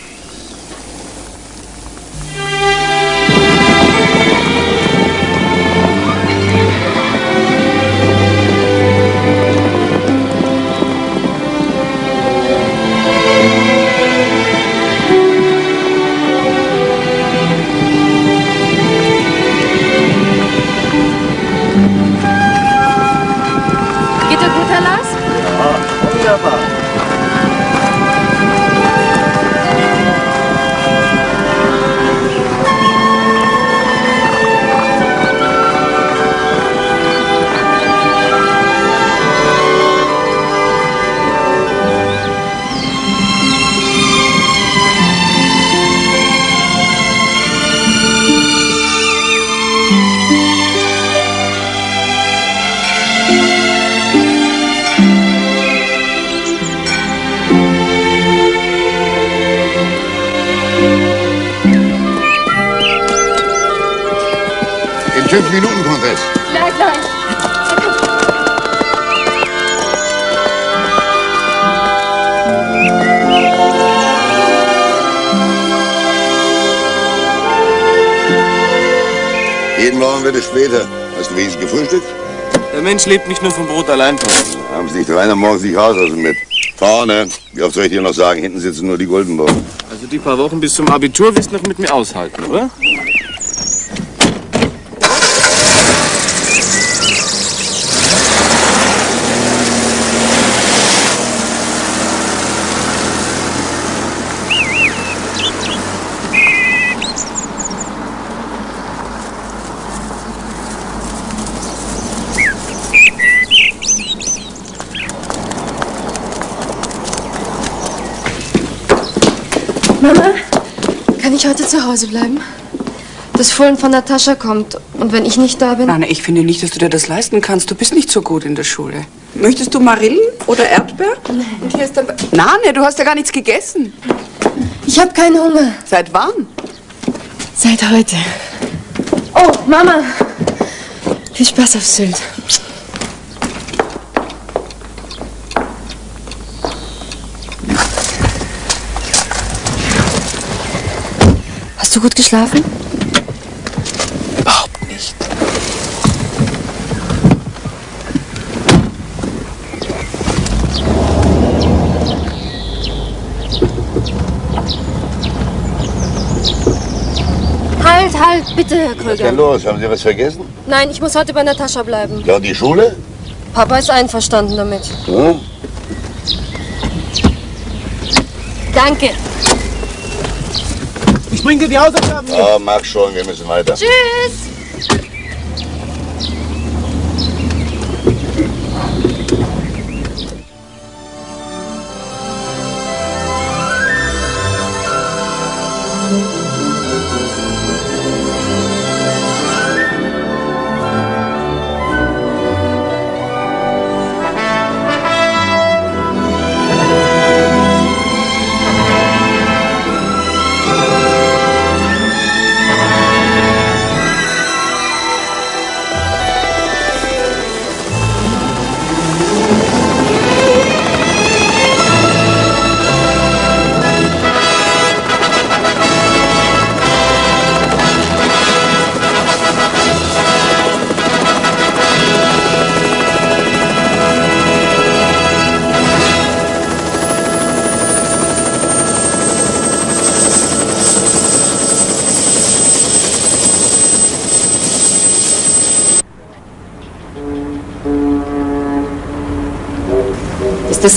[SPEAKER 7] Lebt nicht nur vom Brot allein.
[SPEAKER 17] Haben Sie nicht Rainer morgens nicht raus, also mit. Vorne, wie oft soll ich dir noch sagen, hinten sitzen nur die Goldenburg.
[SPEAKER 7] Also die paar Wochen bis zum Abitur wirst du noch mit mir aushalten, oder?
[SPEAKER 3] Mama, kann ich heute zu Hause bleiben? Das Fohlen von Natascha kommt. Und wenn ich nicht da bin?
[SPEAKER 1] Nein, ich finde nicht, dass du dir das leisten kannst. Du bist nicht so gut in der Schule. Möchtest du Marillen oder Erdbeer?
[SPEAKER 3] Und hier ist der...
[SPEAKER 1] Nane, du hast ja gar nichts gegessen.
[SPEAKER 3] Ich habe keinen Hunger.
[SPEAKER 1] Seit wann?
[SPEAKER 3] Seit heute. Oh, Mama. Viel Spaß auf Sylt. Hast du gut geschlafen?
[SPEAKER 1] Überhaupt nicht.
[SPEAKER 3] Halt, halt, bitte, Herr
[SPEAKER 17] Was ist denn
[SPEAKER 3] Kröger.
[SPEAKER 17] los? Haben Sie was vergessen?
[SPEAKER 3] Nein, ich muss heute bei Natascha bleiben.
[SPEAKER 17] Ja, und die Schule?
[SPEAKER 3] Papa ist einverstanden damit.
[SPEAKER 17] Hm?
[SPEAKER 3] Danke.
[SPEAKER 28] Ich bringe dir die Hausaufgaben.
[SPEAKER 17] Ja, mag schon, wir müssen weiter.
[SPEAKER 3] Tschüss.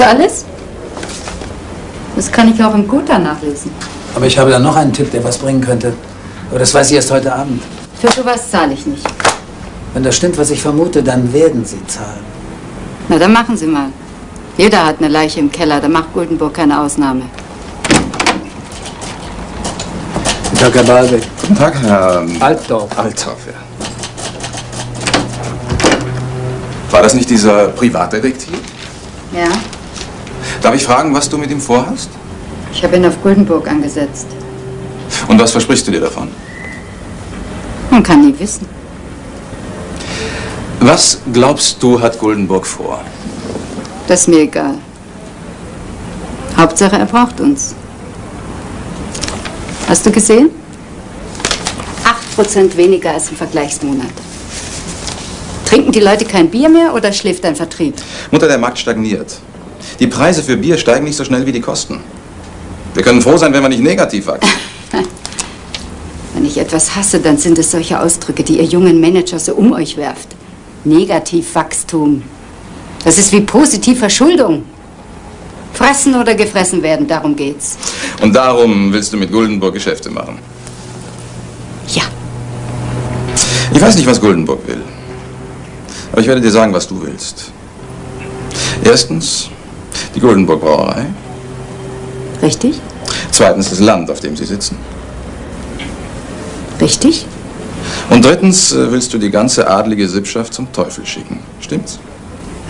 [SPEAKER 13] Das alles? Das kann ich auch im Gotha nachlesen.
[SPEAKER 29] Aber ich habe da noch einen Tipp, der was bringen könnte. Aber das weiß ich erst heute Abend.
[SPEAKER 13] Für sowas zahle ich nicht.
[SPEAKER 29] Wenn das stimmt, was ich vermute, dann werden Sie zahlen.
[SPEAKER 13] Na, dann machen Sie mal. Jeder hat eine Leiche im Keller, da macht Guldenburg keine Ausnahme.
[SPEAKER 29] Guten Tag, Herr Balbeck.
[SPEAKER 30] Guten Tag, Herr
[SPEAKER 29] Altdorf.
[SPEAKER 30] Althoff, ja. War das nicht dieser Privatdetektiv?
[SPEAKER 13] Ja,
[SPEAKER 30] Darf ich fragen, was du mit ihm vorhast?
[SPEAKER 13] ich habe ihn auf Guldenburg angesetzt.
[SPEAKER 30] Und was versprichst du dir davon?
[SPEAKER 13] Man kann nie wissen.
[SPEAKER 30] Was glaubst du, hat Guldenburg vor?
[SPEAKER 13] Das ist mir egal. Hauptsache, er braucht uns. Hast du gesehen? Acht Prozent weniger als im Vergleichsmonat. Trinken die Leute kein Bier mehr oder schläft dein Vertrieb?
[SPEAKER 30] Mutter, der Markt stagniert. Die Preise für Bier steigen nicht so schnell wie die Kosten. Wir können froh sein, wenn wir nicht negativ wachsen.
[SPEAKER 13] Wenn ich etwas hasse, dann sind es solche Ausdrücke, die ihr jungen Manager so um euch werft. Negativwachstum. Das ist wie Positivverschuldung. Fressen oder gefressen werden, darum geht's.
[SPEAKER 30] Und darum willst du mit Guldenburg Geschäfte machen?
[SPEAKER 13] Ja.
[SPEAKER 30] Ich weiß nicht, was Guldenburg will. Aber ich werde dir sagen, was du willst. Erstens die Guldenburg Brauerei.
[SPEAKER 13] Richtig?
[SPEAKER 30] Zweitens das Land, auf dem sie sitzen.
[SPEAKER 13] Richtig?
[SPEAKER 30] Und drittens äh, willst du die ganze adlige Sippschaft zum Teufel schicken. Stimmt's?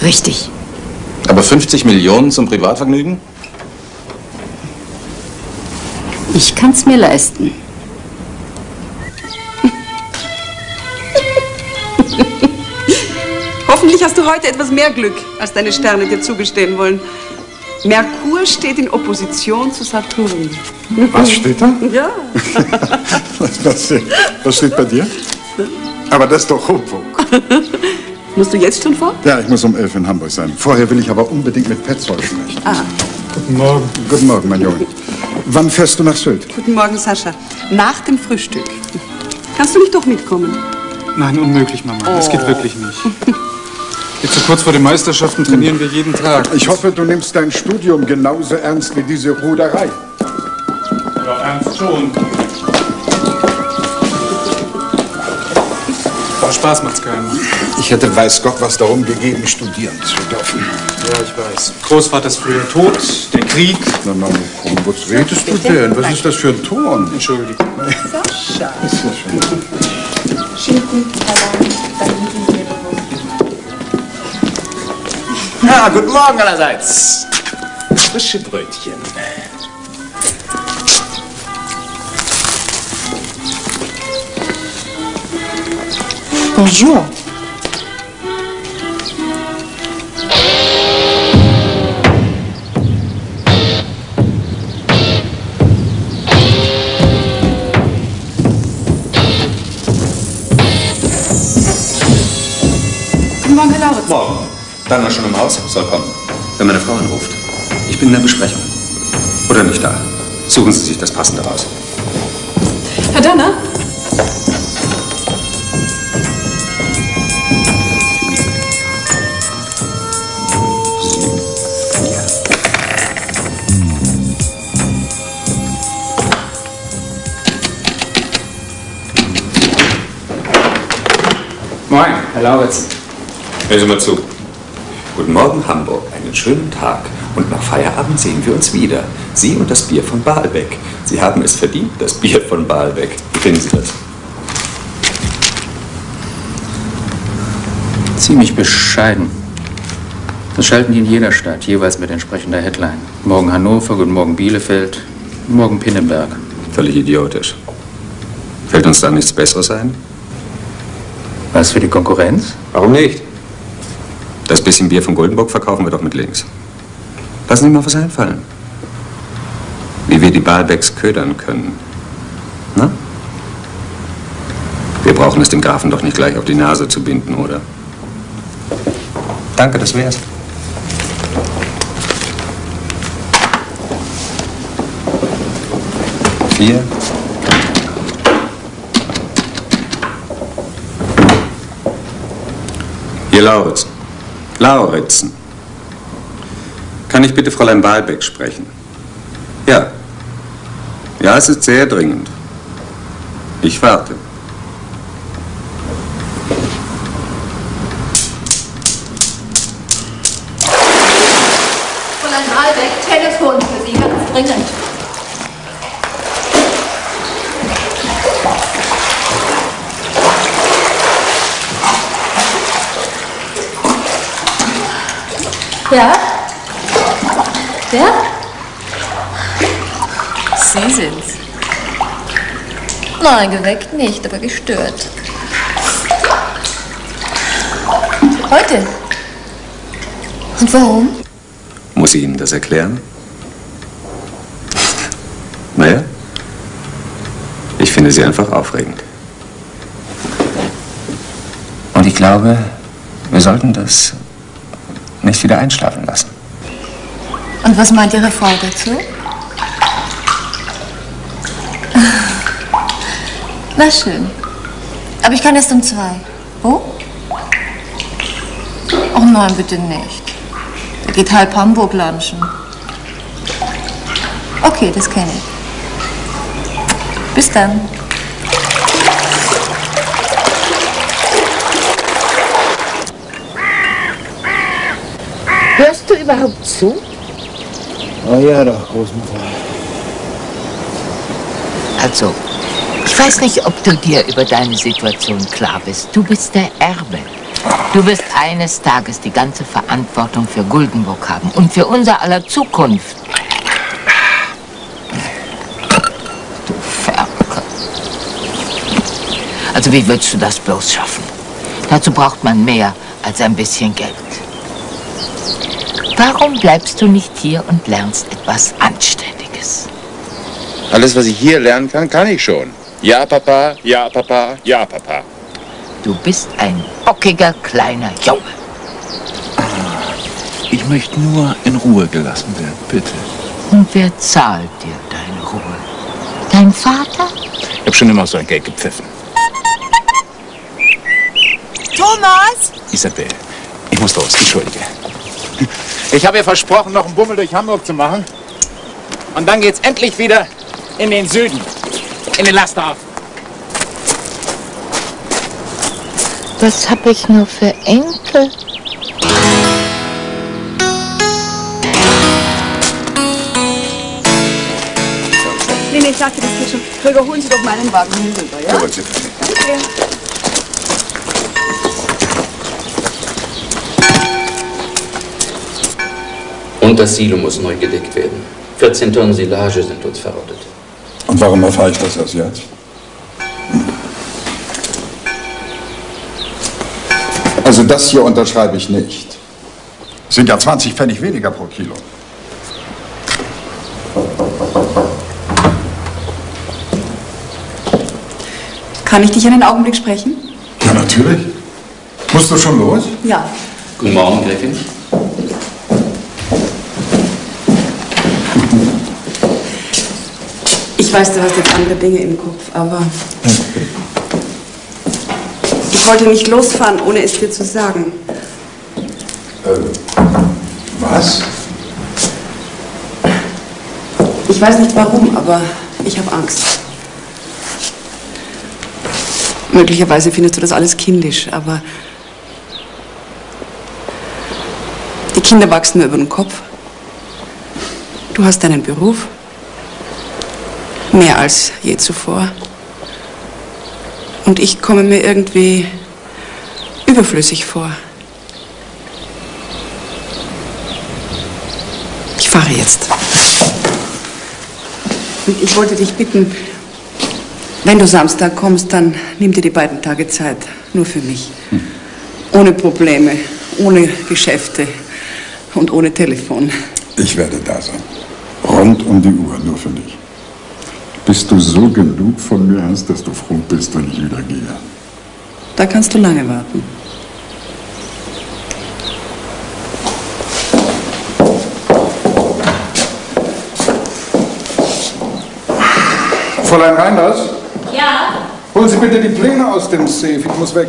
[SPEAKER 13] Richtig.
[SPEAKER 30] Aber 50 Millionen zum Privatvergnügen?
[SPEAKER 13] Ich kann's mir leisten.
[SPEAKER 1] Hoffentlich hast du heute etwas mehr Glück, als deine Sterne dir zugestehen wollen. Merkur steht in Opposition zu Saturn.
[SPEAKER 2] Was steht da?
[SPEAKER 1] Ja.
[SPEAKER 2] Was, was steht bei dir? Aber das ist doch Humbug.
[SPEAKER 1] Musst du jetzt schon fort?
[SPEAKER 2] Ja, ich muss um elf in Hamburg sein. Vorher will ich aber unbedingt mit Petzold sprechen.
[SPEAKER 1] Ah,
[SPEAKER 2] Guten Morgen. Guten Morgen, mein Junge. Wann fährst du nach Sylt?
[SPEAKER 1] guten Morgen, Sascha. Nach dem Frühstück. Kannst du nicht doch mitkommen?
[SPEAKER 4] Nein, unmöglich, Mama. Das geht
[SPEAKER 1] Oh.
[SPEAKER 4] wirklich nicht. Jetzt so kurz vor den Meisterschaften trainieren wir jeden Tag.
[SPEAKER 2] Ich hoffe, du nimmst dein Studium genauso ernst wie diese Ruderei.
[SPEAKER 4] Ja, ernst schon. Aber Spaß macht's keinen.
[SPEAKER 2] Ich hätte weiß Gott was darum gegeben, studieren zu dürfen.
[SPEAKER 4] Ja, ich weiß. Großvater ist früher tot, der Krieg.
[SPEAKER 2] Na, na, komm, was redest du denn? Was ist das für ein Ton?
[SPEAKER 4] Entschuldigung.
[SPEAKER 1] Sascha.
[SPEAKER 2] Das ist ja
[SPEAKER 31] guten Morgen allerseits. Frische Brötchen.
[SPEAKER 6] Bonjour.
[SPEAKER 1] Guten Morgen, Herr Lauritz.
[SPEAKER 19] Morgen. Dana schon im Haus? Soll kommen. Wenn meine Frau anruft. Ich bin in der Besprechung. Oder nicht da. Suchen Sie sich das Passende raus.
[SPEAKER 1] Herr Danner?
[SPEAKER 31] Moin, Herr Lauritz.
[SPEAKER 19] Hören Sie mal zu. Guten Morgen, Hamburg. Einen schönen Tag. Und nach Feierabend sehen wir uns wieder. Sie und das Bier von Baalbeck. Sie haben es verdient, das Bier von Baalbeck. Wie finden Sie das?
[SPEAKER 31] Ziemlich bescheiden. Das schalten die in jeder Stadt, jeweils mit entsprechender Headline. Morgen Hannover, guten Morgen Bielefeld, morgen Pinnenberg.
[SPEAKER 19] Völlig idiotisch. Fällt uns da nichts Besseres ein?
[SPEAKER 31] Was für die Konkurrenz?
[SPEAKER 19] Warum nicht? Das bisschen Bier von Goldenburg verkaufen wir doch mit links. Lassen Sie mir mal was einfallen. Wie wir die Baalbecks ködern können. Na? Wir brauchen es dem Grafen doch nicht gleich auf die Nase zu binden, oder? Danke, das wär's. Vier. Hier Lauritzen. Lauritzen. Kann ich bitte Fräulein Baalbeck sprechen? Ja. Ja, es ist sehr dringend. Ich warte.
[SPEAKER 14] Fräulein Malbeck, Telefon für Sie, ganz dringend. Ja? Wer? Sie sind's. Nein, geweckt nicht, aber gestört. Heute? Und warum?
[SPEAKER 19] Muss ich Ihnen das erklären? Naja, ich finde Sie einfach aufregend. Und ich glaube, wir sollten das nicht wieder einschlafen lassen.
[SPEAKER 14] Und was meint Ihre Frau dazu? Na schön. Aber ich kann erst um zwei. Wo? Oh nein, bitte nicht. Da geht halb Hamburg lunchen. Okay, das kenne ich. Bis dann.
[SPEAKER 9] Überhaupt zu?
[SPEAKER 32] Oh ja, doch, Großmutter.
[SPEAKER 9] Also, ich weiß nicht, ob du dir über deine Situation klar bist. Du bist der Erbe. Du wirst eines Tages die ganze Verantwortung für Guldenburg haben und für unser aller Zukunft. Du Ferkel. Also wie willst du das bloß schaffen?
[SPEAKER 23] Dazu braucht man mehr als ein bisschen Geld. Warum bleibst du nicht hier und lernst etwas Anständiges?
[SPEAKER 7] Alles, was ich hier lernen kann, kann ich schon. Ja, Papa, ja, Papa, ja, Papa.
[SPEAKER 23] Du bist ein bockiger kleiner Junge.
[SPEAKER 10] Ich möchte nur in Ruhe gelassen werden, bitte.
[SPEAKER 23] Und wer zahlt dir deine Ruhe? Dein Vater?
[SPEAKER 10] Ich habe schon immer so ein Geld gepfiffen.
[SPEAKER 33] Thomas!
[SPEAKER 10] Isabel, ich muss los, entschuldige.
[SPEAKER 7] Ich habe ihr versprochen, noch einen Bummel durch Hamburg zu machen. Und dann geht's endlich wieder in den Süden. In den Lasthafen.
[SPEAKER 23] Was habe ich nur für Enkel?
[SPEAKER 1] Nee, nee, ich sagte, das geht schon. Holger, holen Sie doch meinen Wagen hinüber, ja?
[SPEAKER 17] Jawohl, Sie.
[SPEAKER 34] Und das Silo muss neu gedeckt werden. 14 Tonnen Silage sind uns verrottet.
[SPEAKER 2] Und warum erfahre ich das erst jetzt? Also das hier unterschreibe ich nicht. Es sind ja 20 Pfennig weniger pro Kilo.
[SPEAKER 1] Kann ich dich einen Augenblick sprechen?
[SPEAKER 2] Ja, natürlich. Musst du schon los?
[SPEAKER 1] Ja.
[SPEAKER 34] Guten Morgen, Gräfin.
[SPEAKER 1] Ich weiß, du hast jetzt andere Dinge im Kopf, aber ich wollte nicht losfahren, ohne es dir zu sagen.
[SPEAKER 2] Was?
[SPEAKER 1] Ich weiß nicht warum, aber ich habe Angst. Möglicherweise findest du das alles kindisch, aber die Kinder wachsen mir über den Kopf. Du hast deinen Beruf, mehr als je zuvor. Und ich komme mir irgendwie überflüssig vor. Ich fahre jetzt. Und ich wollte dich bitten, wenn du Samstag kommst, dann nimm dir die beiden Tage Zeit, nur für mich. Ohne Probleme, ohne Geschäfte und ohne Telefon.
[SPEAKER 2] Ich werde da sein. Rund um die Uhr, nur für dich. Bis du so genug von mir hast, dass du froh bist, wenn ich wieder gehe.
[SPEAKER 1] Da kannst du lange warten.
[SPEAKER 2] Fräulein Reinders,
[SPEAKER 3] Ja?
[SPEAKER 2] holen Sie bitte die Pläne aus dem Safe. Ich muss weg.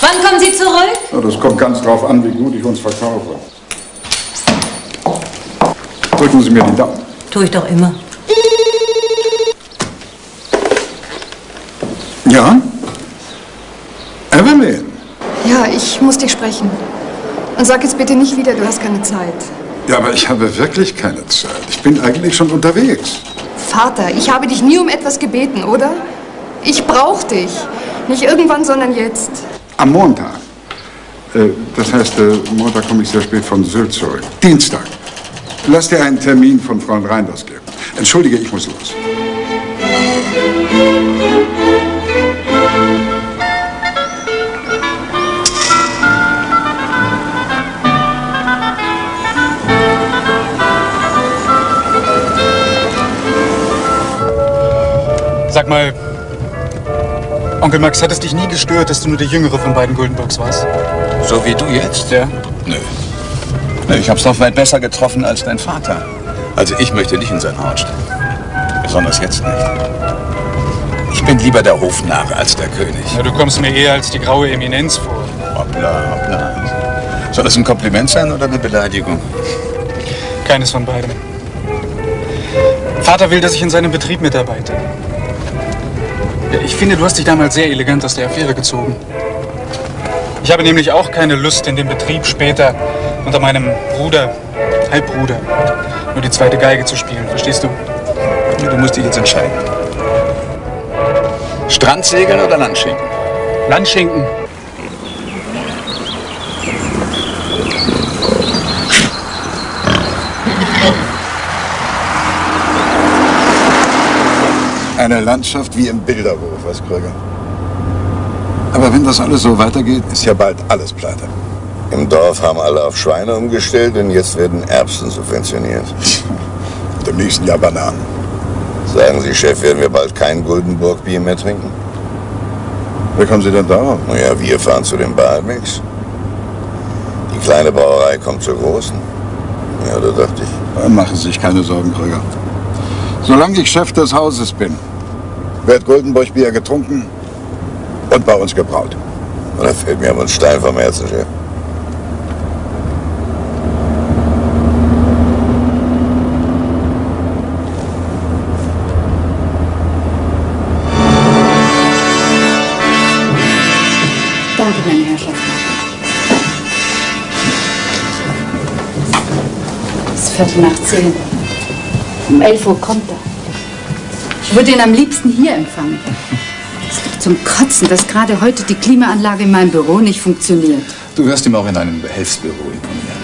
[SPEAKER 3] Wann kommen Sie zurück?
[SPEAKER 2] Ja, das kommt ganz drauf an, wie gut ich uns verkaufe. Drücken Sie mir die Daumen.
[SPEAKER 18] Tue ich doch immer.
[SPEAKER 2] Ja? Evelyn?
[SPEAKER 6] Ja, ich muss dich sprechen. Und sag jetzt bitte nicht wieder, du hast keine Zeit.
[SPEAKER 2] Ja, aber ich habe wirklich keine Zeit. Ich bin eigentlich schon unterwegs.
[SPEAKER 6] Vater, ich habe dich nie um etwas gebeten, oder? Ich brauche dich. Nicht irgendwann, sondern jetzt.
[SPEAKER 2] Am Montag. Äh, das heißt, äh, Montag komme ich sehr spät von Sylt zurück. Dienstag. Lass dir einen Termin von Frau Reinders geben. Entschuldige, ich muss los.
[SPEAKER 4] Sag mal, Onkel Max, hat es dich nie gestört, dass du nur der jüngere von beiden Guldenburgs warst?
[SPEAKER 10] So wie du jetzt?
[SPEAKER 4] Ja.
[SPEAKER 10] Nö. Nö, ich hab's doch weit besser getroffen als dein Vater. Also ich möchte nicht in sein Haus stecken. Besonders jetzt nicht. Ich bin lieber der Hofnarr als der König.
[SPEAKER 4] Na, du kommst mir eher als die graue Eminenz vor.
[SPEAKER 10] Hoppla, hoppla. Soll das ein Kompliment sein oder eine Beleidigung?
[SPEAKER 4] Keines von beiden. Vater will, dass ich in seinem Betrieb mitarbeite. Ja, Ich finde, du hast dich damals sehr elegant aus der Affäre gezogen. Ich habe nämlich auch keine Lust, in dem Betrieb später unter meinem Bruder, Halbbruder, nur die zweite Geige zu spielen. Verstehst du?
[SPEAKER 10] Du musst dich jetzt entscheiden. Strandsegeln oder Landschinken?
[SPEAKER 4] Landschinken.
[SPEAKER 2] Eine Landschaft wie im Bilderbuch, was Kröger? Aber wenn das alles so weitergeht, ist ja bald alles pleite.
[SPEAKER 17] Im Dorf haben alle auf Schweine umgestellt und jetzt werden Erbsen subventioniert.
[SPEAKER 2] Und im nächsten Jahr Bananen.
[SPEAKER 17] Sagen Sie, Chef, werden wir bald kein Guldenburg-Bier mehr trinken?
[SPEAKER 2] Wie kommen Sie denn darauf?
[SPEAKER 17] Naja, wir fahren zu den Balmix. Die kleine Brauerei kommt zur großen. Ja, da dachte ich.
[SPEAKER 2] Dann machen Sie sich keine Sorgen, Krüger. Solange ich Chef des Hauses bin, wird Guldenburg Bier getrunken und bei uns gebraut.
[SPEAKER 17] Da fällt mir aber ein Stein vom Herzen, Chef.
[SPEAKER 13] Viertel nach zehn. Um elf Uhr kommt er. Ich würde ihn am liebsten hier empfangen. Es ist doch zum Kotzen, dass gerade heute die Klimaanlage in meinem Büro nicht funktioniert.
[SPEAKER 10] Du wirst ihm auch in einem Behelfsbüro imponieren.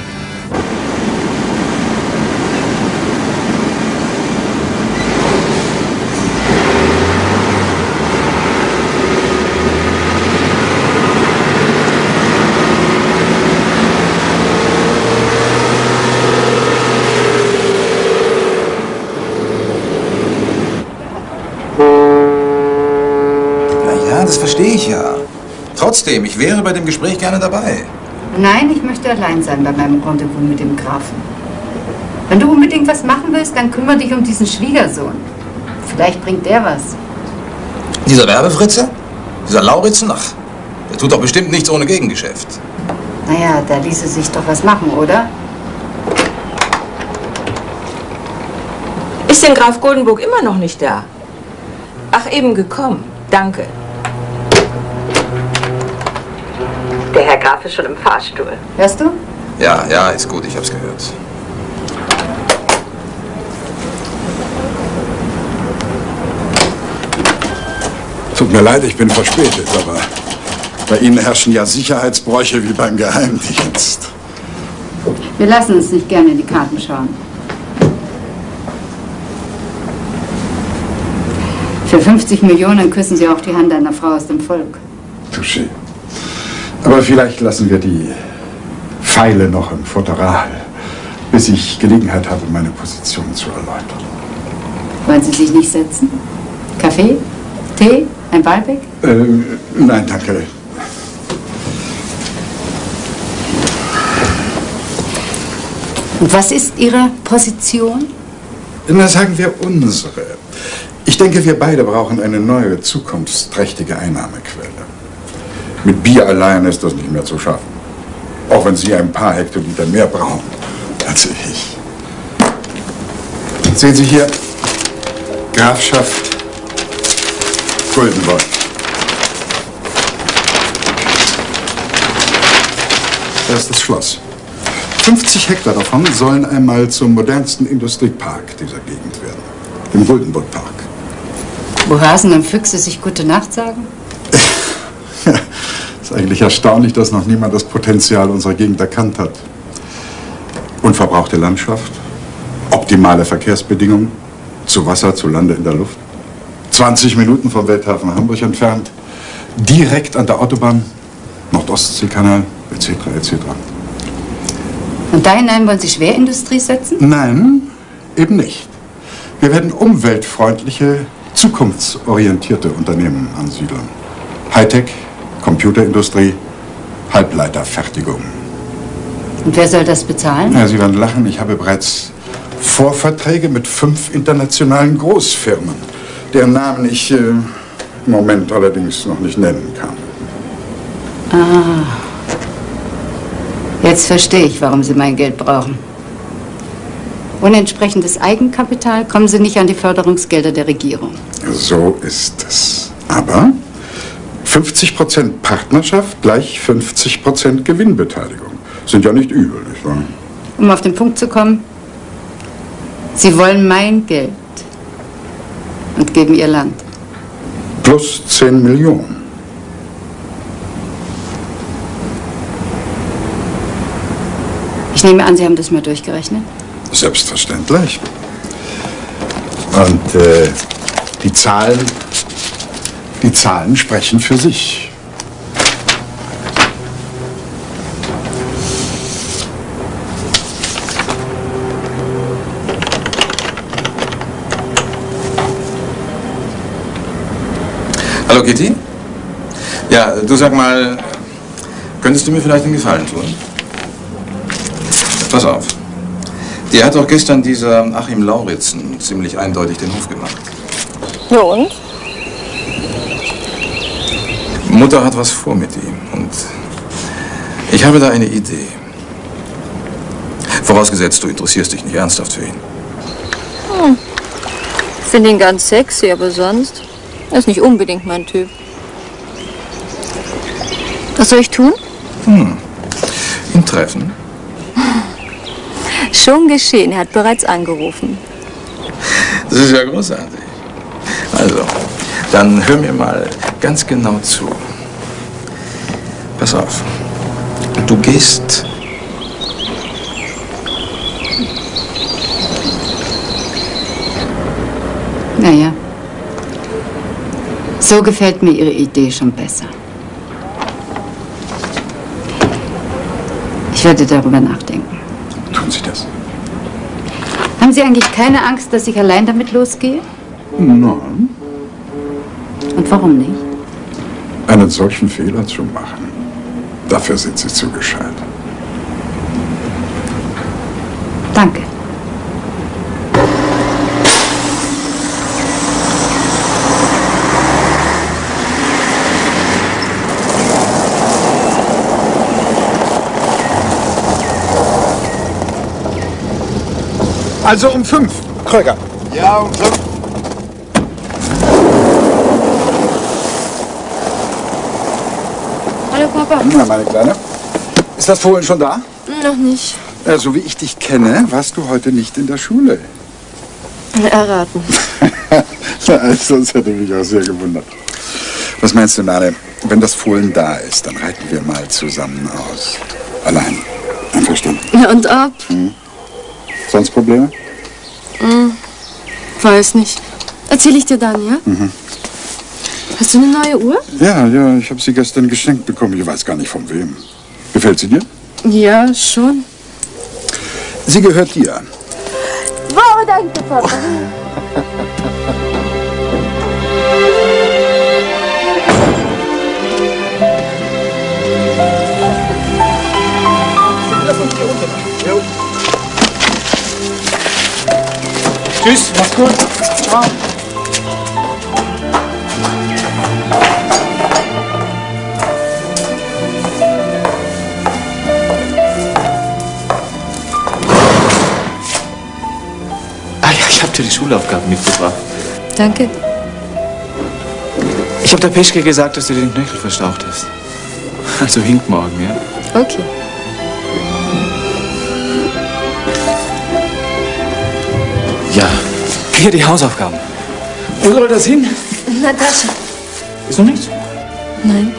[SPEAKER 30] Na ja, das verstehe ich ja. Trotzdem, ich wäre bei dem Gespräch gerne dabei.
[SPEAKER 13] Nein, ich möchte allein sein bei meinem Rendezvous mit dem Grafen. Wenn du unbedingt was machen willst, dann kümmere dich um diesen Schwiegersohn. Vielleicht bringt der was.
[SPEAKER 30] Dieser Werbefritze? Dieser Lauritzen? Ach, der tut doch bestimmt nichts ohne Gegengeschäft.
[SPEAKER 13] Naja, da ließe sich doch was machen, oder?
[SPEAKER 33] Ist denn Graf Goldenburg immer noch nicht da? Ach, eben gekommen. Danke. Der Herr Graf ist schon im Fahrstuhl.
[SPEAKER 13] Hörst du?
[SPEAKER 30] Ja, ja, ist gut, ich hab's gehört.
[SPEAKER 2] Tut mir leid, ich bin verspätet, aber bei Ihnen herrschen ja Sicherheitsbräuche wie beim Geheimdienst.
[SPEAKER 13] Wir lassen uns nicht gerne in die Karten schauen. Für 50 Millionen küssen Sie auch die Hand einer Frau aus dem Volk.
[SPEAKER 2] Touché. Aber vielleicht lassen wir die Pfeile noch im Futteral, bis ich Gelegenheit habe, meine Position zu erläutern.
[SPEAKER 13] Wollen Sie sich nicht setzen? Kaffee? Tee? Ein Ballbeck?
[SPEAKER 2] Äh, nein, danke.
[SPEAKER 13] Und was ist Ihre Position?
[SPEAKER 2] Na, sagen wir unsere. Ich denke, wir beide brauchen eine neue, zukunftsträchtige Einnahmequelle. Mit Bier allein ist das nicht mehr zu schaffen. Auch wenn Sie ein paar Hektoliter mehr brauchen als ich. Sehen Sie hier, Grafschaft Guldenburg. Das ist das Schloss. 50 Hektar davon sollen einmal zum modernsten Industriepark dieser Gegend werden. Dem Guldenburg-Park.
[SPEAKER 13] Wo Hasen und Füchse sich gute Nacht sagen?
[SPEAKER 2] Ist eigentlich erstaunlich, dass noch niemand das Potenzial unserer Gegend erkannt hat. Unverbrauchte Landschaft, optimale Verkehrsbedingungen, zu Wasser, zu Lande, in der Luft. 20 Minuten vom Welthafen Hamburg entfernt, direkt an der Autobahn, Nordostseekanal, etc. etc.
[SPEAKER 13] Und da hinein wollen Sie Schwerindustrie setzen?
[SPEAKER 2] Nein, eben nicht. Wir werden umweltfreundliche, zukunftsorientierte Unternehmen ansiedeln. Hightech, Computerindustrie, Halbleiterfertigung.
[SPEAKER 13] Und wer soll das bezahlen?
[SPEAKER 2] Ja, Sie werden lachen, ich habe bereits Vorverträge mit fünf internationalen Großfirmen, deren Namen ich äh, im Moment allerdings noch nicht nennen kann.
[SPEAKER 13] Ah. Jetzt verstehe ich, warum Sie mein Geld brauchen. Ohne entsprechendes Eigenkapital kommen Sie nicht an die Förderungsgelder der Regierung.
[SPEAKER 2] So ist es. Aber 50% Partnerschaft gleich 50% Gewinnbeteiligung. Sind ja nicht übel, nicht wahr?
[SPEAKER 13] Um auf den Punkt zu kommen, Sie wollen mein Geld und geben Ihr Land.
[SPEAKER 2] Plus 10 Millionen.
[SPEAKER 13] Ich nehme an, Sie haben das mal durchgerechnet.
[SPEAKER 2] Selbstverständlich. Und äh, die Zahlen, die Zahlen sprechen für sich.
[SPEAKER 30] Hallo Kitty? Ja, du sag mal, könntest du mir vielleicht einen Gefallen tun? Pass auf. Dir hat doch gestern dieser Achim Lauritzen ziemlich eindeutig den Hof gemacht.
[SPEAKER 3] Ja und?
[SPEAKER 30] Mutter hat was vor mit ihm und ich habe da eine Idee. Vorausgesetzt, du interessierst dich nicht ernsthaft für ihn.
[SPEAKER 3] Hm. Finde ihn ganz sexy, aber sonst. Er ist nicht unbedingt mein Typ. Was soll ich tun?
[SPEAKER 30] Hm. Ihn treffen?
[SPEAKER 3] Schon geschehen, er hat bereits angerufen.
[SPEAKER 30] Das ist ja großartig. Also, dann hör mir mal ganz genau zu. Pass auf. Du gehst
[SPEAKER 13] Naja. So gefällt mir Ihre Idee schon besser. Ich werde darüber nachdenken.
[SPEAKER 2] Tun Sie das?
[SPEAKER 13] Haben Sie eigentlich keine Angst, dass ich allein damit losgehe?
[SPEAKER 2] Nein.
[SPEAKER 13] Und warum nicht?
[SPEAKER 2] Einen solchen Fehler zu machen, dafür sind Sie zu gescheit.
[SPEAKER 13] Danke.
[SPEAKER 2] Also um fünf, Kröger.
[SPEAKER 11] Ja, um fünf.
[SPEAKER 3] Hallo Papa.
[SPEAKER 2] Na, meine Kleine. Ist das Fohlen schon da?
[SPEAKER 3] Noch nicht.
[SPEAKER 2] Ja, so wie ich dich kenne, warst du heute nicht in der Schule.
[SPEAKER 3] Erraten.
[SPEAKER 2] Na, also, hätte mich auch sehr gewundert. Was meinst du, Nane? Wenn das Fohlen da ist, dann reiten wir mal zusammen aus. Allein. Einverstanden?
[SPEAKER 3] Ja, und ab?
[SPEAKER 2] Hm? Sonst Probleme?
[SPEAKER 3] Hm. Weiß nicht. Erzähl ich dir dann, ja?
[SPEAKER 2] Mhm.
[SPEAKER 3] Hast du eine neue Uhr?
[SPEAKER 2] Ja, ja, ich habe sie gestern geschenkt bekommen. Ich weiß gar nicht von wem. Gefällt sie dir?
[SPEAKER 3] Ja, schon.
[SPEAKER 2] Sie gehört dir.
[SPEAKER 3] Wow, danke, Papa.
[SPEAKER 11] Tschüss, mach's gut. Ciao.
[SPEAKER 4] Schulaufgaben mitgebracht.
[SPEAKER 3] Danke.
[SPEAKER 4] Ich habe der Peschke gesagt, dass du den Knöchel verstaucht hast. Also hinkt morgen, ja?
[SPEAKER 3] Okay.
[SPEAKER 4] Ja. Hier die Hausaufgaben. Wo soll das hin?
[SPEAKER 3] Natascha.
[SPEAKER 4] Ist noch nichts?
[SPEAKER 3] Nein.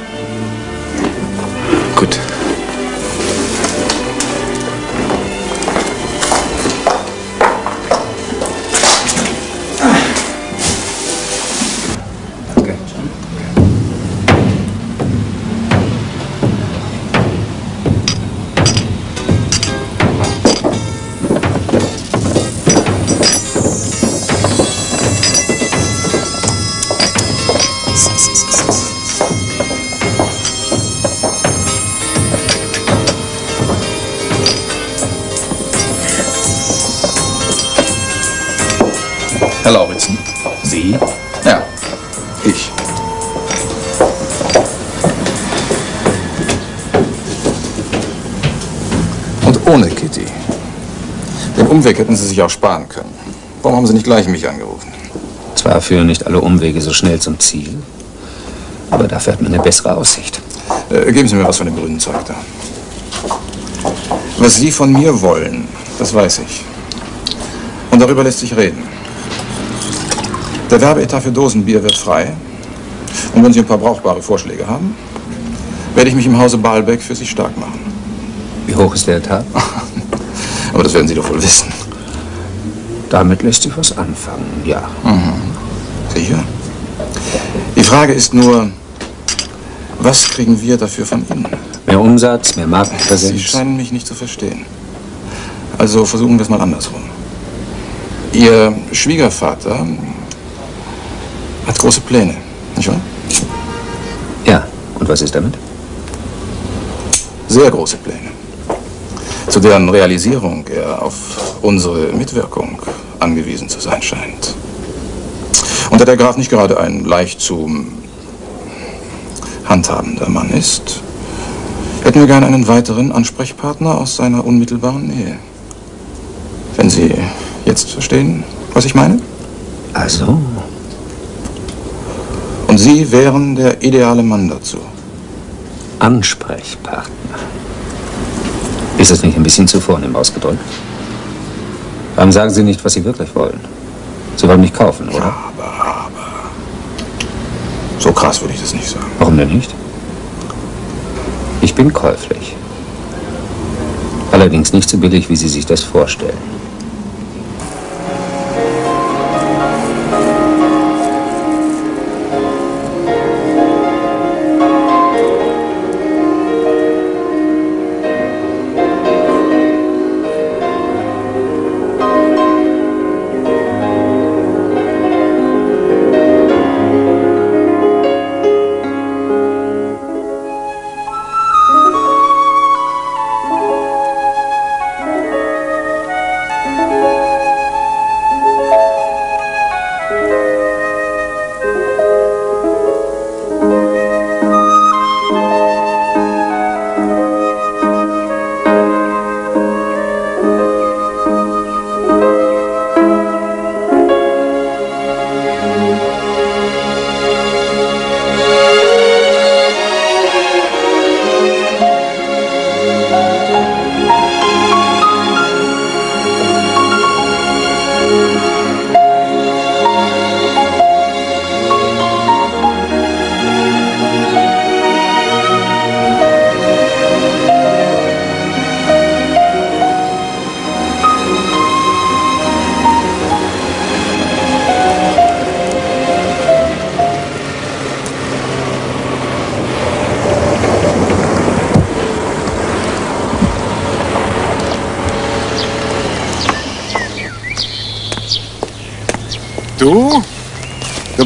[SPEAKER 30] Sich auch sparen können. Warum haben Sie nicht gleich mich angerufen?
[SPEAKER 34] Zwar führen nicht alle Umwege so schnell zum Ziel, aber dafür hat man eine bessere Aussicht.
[SPEAKER 30] Äh, geben Sie mir was von dem grünen Zeug da. Was Sie von mir wollen, das weiß ich. Und darüber lässt sich reden. Der Werbeetat für Dosenbier wird frei. Und wenn Sie ein paar brauchbare Vorschläge haben, werde ich mich im Hause Baalbeck für Sie stark machen.
[SPEAKER 34] Wie hoch ist der Etat?
[SPEAKER 30] Aber das werden Sie doch wohl wissen.
[SPEAKER 34] Damit lässt sich was anfangen, ja.
[SPEAKER 30] Mhm. Sicher. Die Frage ist nur, was kriegen wir dafür von Ihnen?
[SPEAKER 34] Mehr Umsatz, mehr
[SPEAKER 30] Sie
[SPEAKER 34] Marktpräsenz.
[SPEAKER 30] scheinen mich nicht zu verstehen. Also versuchen wir es mal andersrum. Ihr Schwiegervater hat große Pläne, nicht wahr?
[SPEAKER 19] Und was ist damit?
[SPEAKER 30] Sehr große Pläne, zu deren Realisierung er auf unsere Mitwirkung angewiesen zu sein scheint. Und da der Graf nicht gerade ein leicht zu handhabender Mann ist, hätten wir gern einen weiteren Ansprechpartner aus seiner unmittelbaren Nähe. Wenn Sie jetzt verstehen, was ich meine?
[SPEAKER 19] Ach so.
[SPEAKER 30] Und Sie wären der ideale Mann dazu.
[SPEAKER 19] Ansprechpartner. Ist das nicht ein bisschen zu vornehm ausgedrückt? Warum sagen Sie nicht, was Sie wirklich wollen? Sie wollen mich kaufen, oder?
[SPEAKER 30] Ja, aber, aber. So krass würde ich das nicht sagen.
[SPEAKER 19] Warum denn nicht? Ich bin käuflich. Allerdings nicht so billig, wie Sie sich das vorstellen.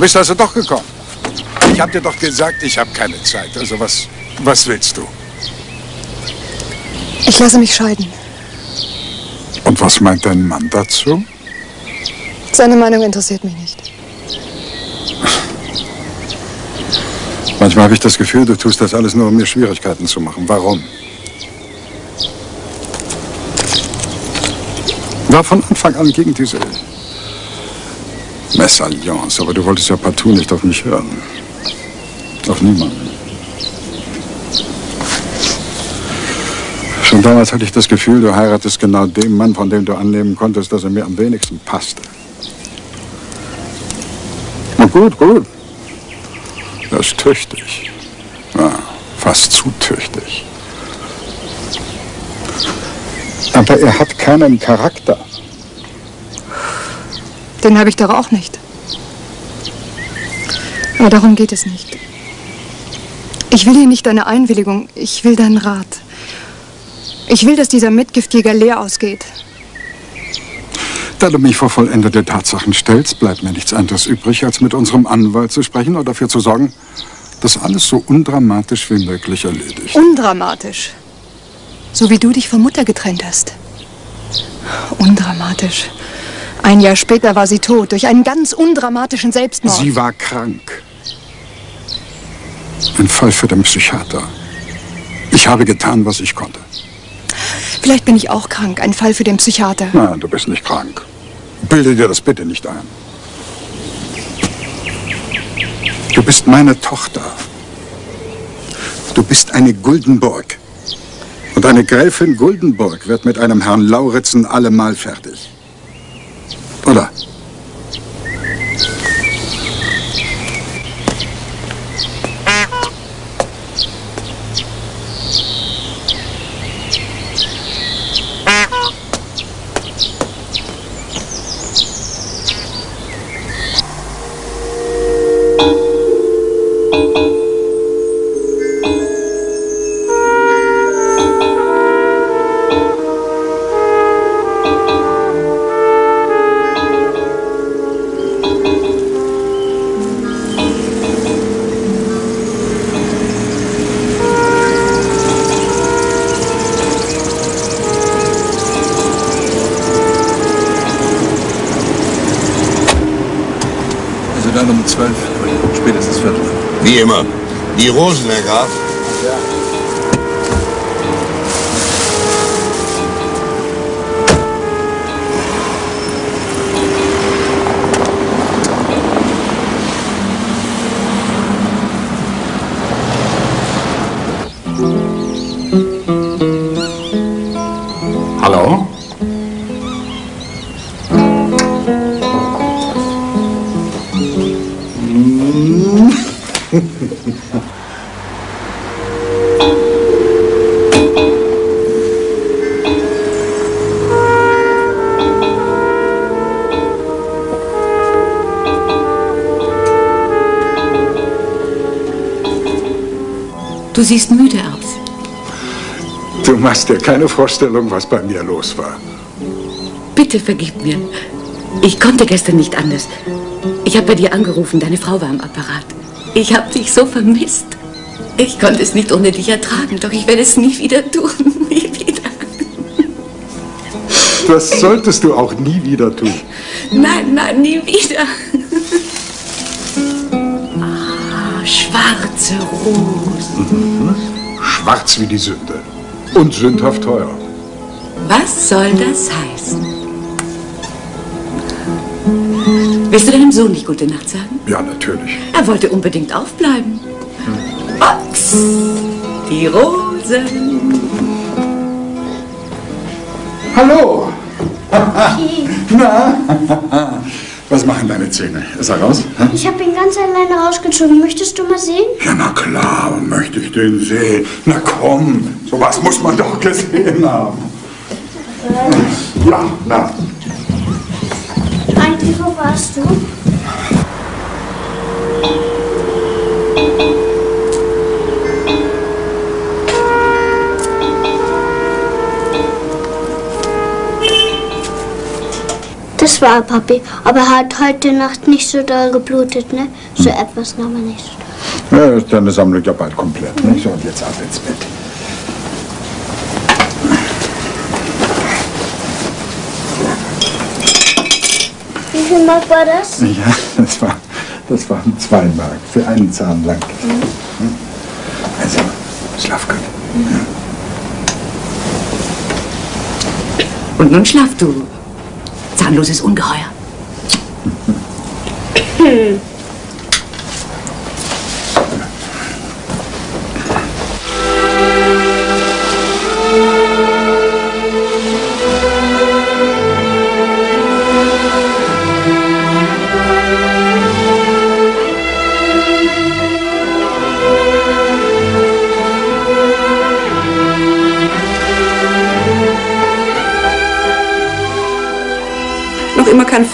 [SPEAKER 2] Bist also doch gekommen. Ich hab dir doch gesagt, ich habe keine Zeit. Also was, was willst du?
[SPEAKER 5] Ich lasse mich scheiden.
[SPEAKER 2] Und was meint dein Mann dazu?
[SPEAKER 5] Seine Meinung interessiert mich nicht.
[SPEAKER 2] Manchmal habe ich das Gefühl, du tust das alles nur, um mir Schwierigkeiten zu machen. Warum? War von Anfang an gegen diese Messalliance, aber du wolltest ja partout nicht auf mich hören. Auf niemanden. Schon damals hatte ich das Gefühl, du heiratest genau den Mann, von dem du annehmen konntest, dass er mir am wenigsten passte. Na gut, gut. Das ist tüchtig. Ja, fast zu tüchtig. Aber er hat keinen Charakter.
[SPEAKER 5] Den habe ich doch auch nicht. Aber darum geht es nicht. Ich will hier nicht deine Einwilligung, ich will deinen Rat. Ich will, dass dieser Mitgiftjäger leer ausgeht.
[SPEAKER 2] Da du mich vor vollendete Tatsachen stellst, bleibt mir nichts anderes übrig, als mit unserem Anwalt zu sprechen und dafür zu sorgen, dass alles so undramatisch wie möglich erledigt.
[SPEAKER 5] Undramatisch. So wie du dich von Mutter getrennt hast. Undramatisch. Ein Jahr später war sie tot, durch einen ganz undramatischen Selbstmord.
[SPEAKER 2] Sie war krank. Ein Fall für den Psychiater. Ich habe getan, was ich konnte.
[SPEAKER 5] Vielleicht bin ich auch krank, ein Fall für den Psychiater.
[SPEAKER 2] Nein, du bist nicht krank. Bilde dir das bitte nicht ein. Du bist meine Tochter. Du bist eine Guldenburg. Und eine Gräfin Guldenburg wird mit einem Herrn Lauritzen allemal fertig. Oder?
[SPEAKER 17] Immer. Die Rosen,
[SPEAKER 23] siehst müde aus.
[SPEAKER 2] Du machst dir keine Vorstellung, was bei mir los war.
[SPEAKER 23] Bitte vergib mir. Ich konnte gestern nicht anders. Ich habe bei dir angerufen, deine Frau war am Apparat. Ich habe dich so vermisst. Ich konnte es nicht ohne dich ertragen, doch ich werde es nie wieder tun. Nie wieder.
[SPEAKER 2] Das solltest du auch nie wieder tun.
[SPEAKER 23] Nein, nein, nie wieder. Ah, schwarze Rosen.
[SPEAKER 2] Schwarz wie die Sünde. Und sündhaft teuer.
[SPEAKER 23] Was soll das heißen? Willst du deinem Sohn nicht gute Nacht sagen?
[SPEAKER 2] Ja, natürlich.
[SPEAKER 23] Er wollte unbedingt aufbleiben. Ox, die Rosen.
[SPEAKER 2] Hallo. Na? Was machen deine Zähne? Ist er raus? Hä?
[SPEAKER 35] Ich habe ihn ganz alleine rausgezogen. Möchtest du mal sehen?
[SPEAKER 2] Ja, na klar, möchte ich den sehen. Na komm, sowas muss man doch gesehen haben. Ja, na.
[SPEAKER 35] Eigentlich, wo warst du? Das war Papi, aber er hat heute Nacht nicht so doll geblutet, ne? So etwas nahm er nicht.
[SPEAKER 2] Ja, ist deine Sammlung ja bald komplett. Nicht? So, und jetzt ab ins Bett.
[SPEAKER 35] Wie viel Mark war das?
[SPEAKER 2] Ja, das war, das waren zwei Mark für einen Zahn lang. Also, schlaf gut.
[SPEAKER 23] Und nun schlaf du, zahnloses Ungeheuer.
[SPEAKER 35] Hm.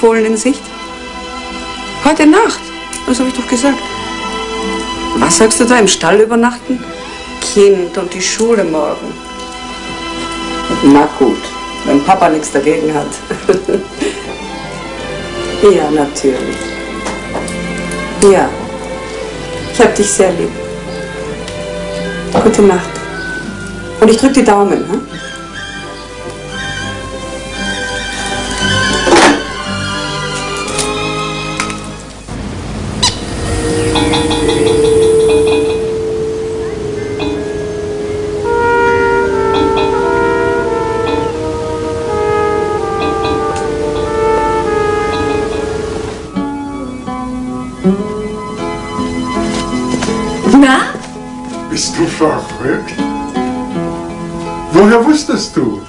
[SPEAKER 1] Noch immer kein Fohlen in Sicht? Heute Nacht, das habe ich doch gesagt. Was sagst du da, im Stall übernachten? Kind und die Schule morgen. Na gut, wenn Papa nichts dagegen hat. ja, natürlich. Ja, ich hab dich sehr lieb. Gute Nacht. Und ich drück die Daumen, hm?
[SPEAKER 2] Wusstest du?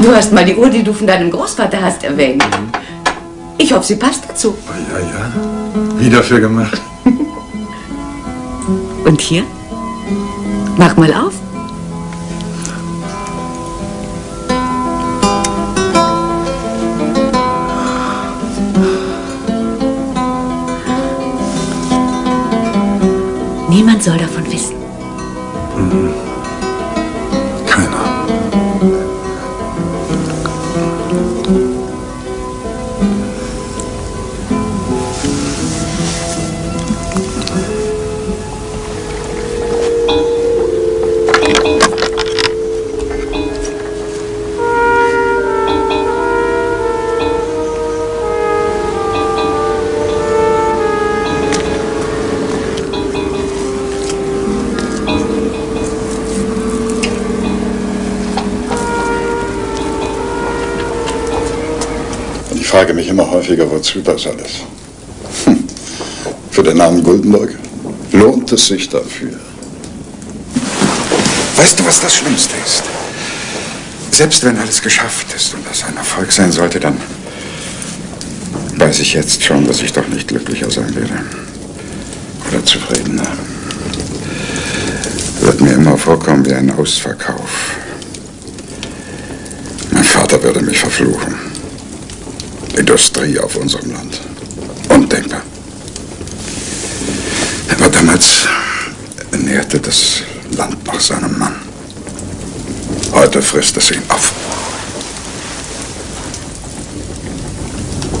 [SPEAKER 23] Du hast mal die Uhr, die du von deinem Großvater hast, erwähnt. Ich hoffe, sie passt dazu.
[SPEAKER 2] Ja, ja. Wie dafür gemacht.
[SPEAKER 23] Und hier? Mach mal auf.
[SPEAKER 2] Wozu das alles? Hm. Für den Namen Guldenberg lohnt es sich dafür. Weißt du, was das Schlimmste ist? Selbst wenn alles geschafft ist und das ein Erfolg sein sollte, dann weiß ich jetzt schon, dass ich doch nicht glücklicher sein werde. Oder zufriedener. Wird mir immer vorkommen wie ein Ausverkauf. Mein Vater würde mich verfluchen. Industrie auf unserem Land. Undenkbar. Aber damals nährte das Land noch seinen Mann. Heute frisst es ihn auf.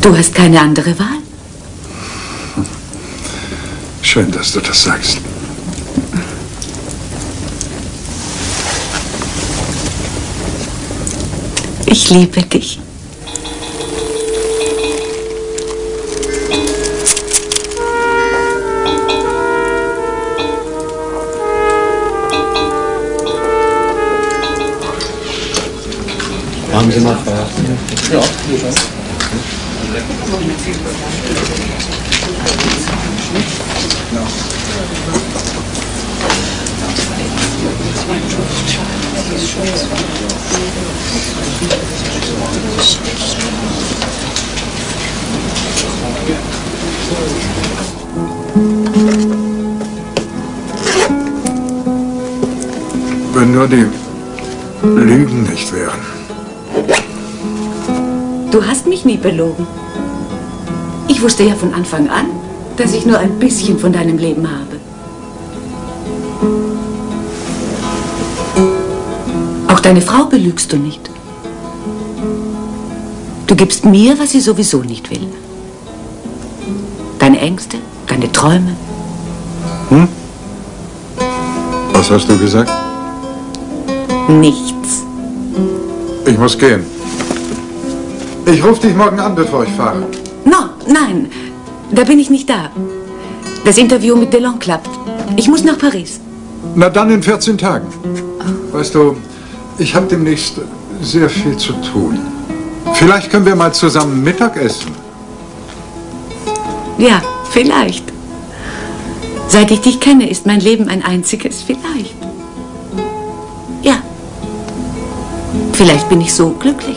[SPEAKER 23] Du hast keine andere Wahl.
[SPEAKER 2] Schön, dass du das sagst.
[SPEAKER 23] Ich liebe dich.
[SPEAKER 36] Haben Sie mal Feierabend? Ja, wir schon.
[SPEAKER 2] Wenn nur die
[SPEAKER 23] Nie belogen. Ich wusste ja von Anfang an, dass ich nur ein bisschen von deinem Leben habe. Auch deine Frau belügst du nicht. Du gibst mir, was sie sowieso nicht will. Deine Ängste, deine Träume.
[SPEAKER 2] Hm? Was hast du gesagt?
[SPEAKER 23] Nichts.
[SPEAKER 2] Ich muss gehen. Ich rufe dich morgen an, bevor ich fahre.
[SPEAKER 23] No, nein, da bin ich nicht da. Das Interview mit Delon klappt. Ich muss nach Paris.
[SPEAKER 2] Na dann in 14 Tagen. Weißt du, ich habe demnächst sehr viel zu tun. Vielleicht können wir mal zusammen Mittag essen.
[SPEAKER 23] Ja, vielleicht. Seit ich dich kenne, ist mein Leben ein einziges Vielleicht. Ja. Vielleicht bin ich so glücklich.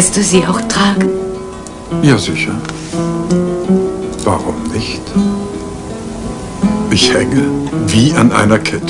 [SPEAKER 23] Wirst du sie auch tragen?
[SPEAKER 2] Ja, sicher. Warum nicht? Ich hänge wie an einer Kette.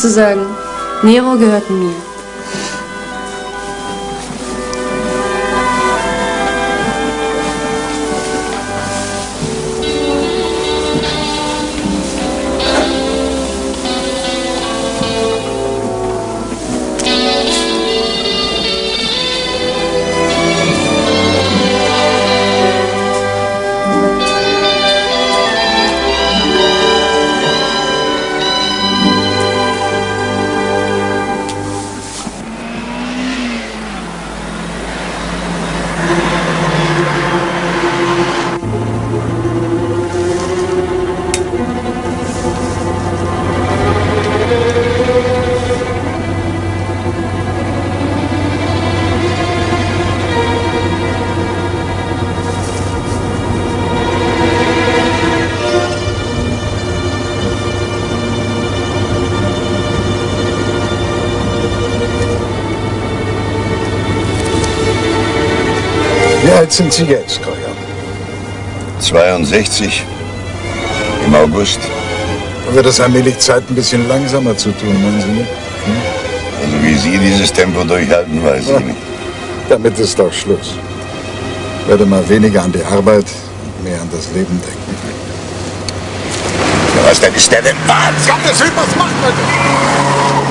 [SPEAKER 3] Zu sagen. Nero gehört mir.
[SPEAKER 2] Sind Sie jetzt, Koya?
[SPEAKER 17] 62 im August.
[SPEAKER 2] Wird es allmählich Zeit, ein bisschen langsamer zu tun, meinen Sie nicht?
[SPEAKER 17] Also wie Sie dieses Tempo durchhalten, weiß ich nicht.
[SPEAKER 2] Damit ist doch Schluss. Werde mal weniger an die Arbeit und mehr an das Leben denken.
[SPEAKER 17] Was denn ist der denn Wahnsinn?
[SPEAKER 2] Gottes Willen, was macht man denn?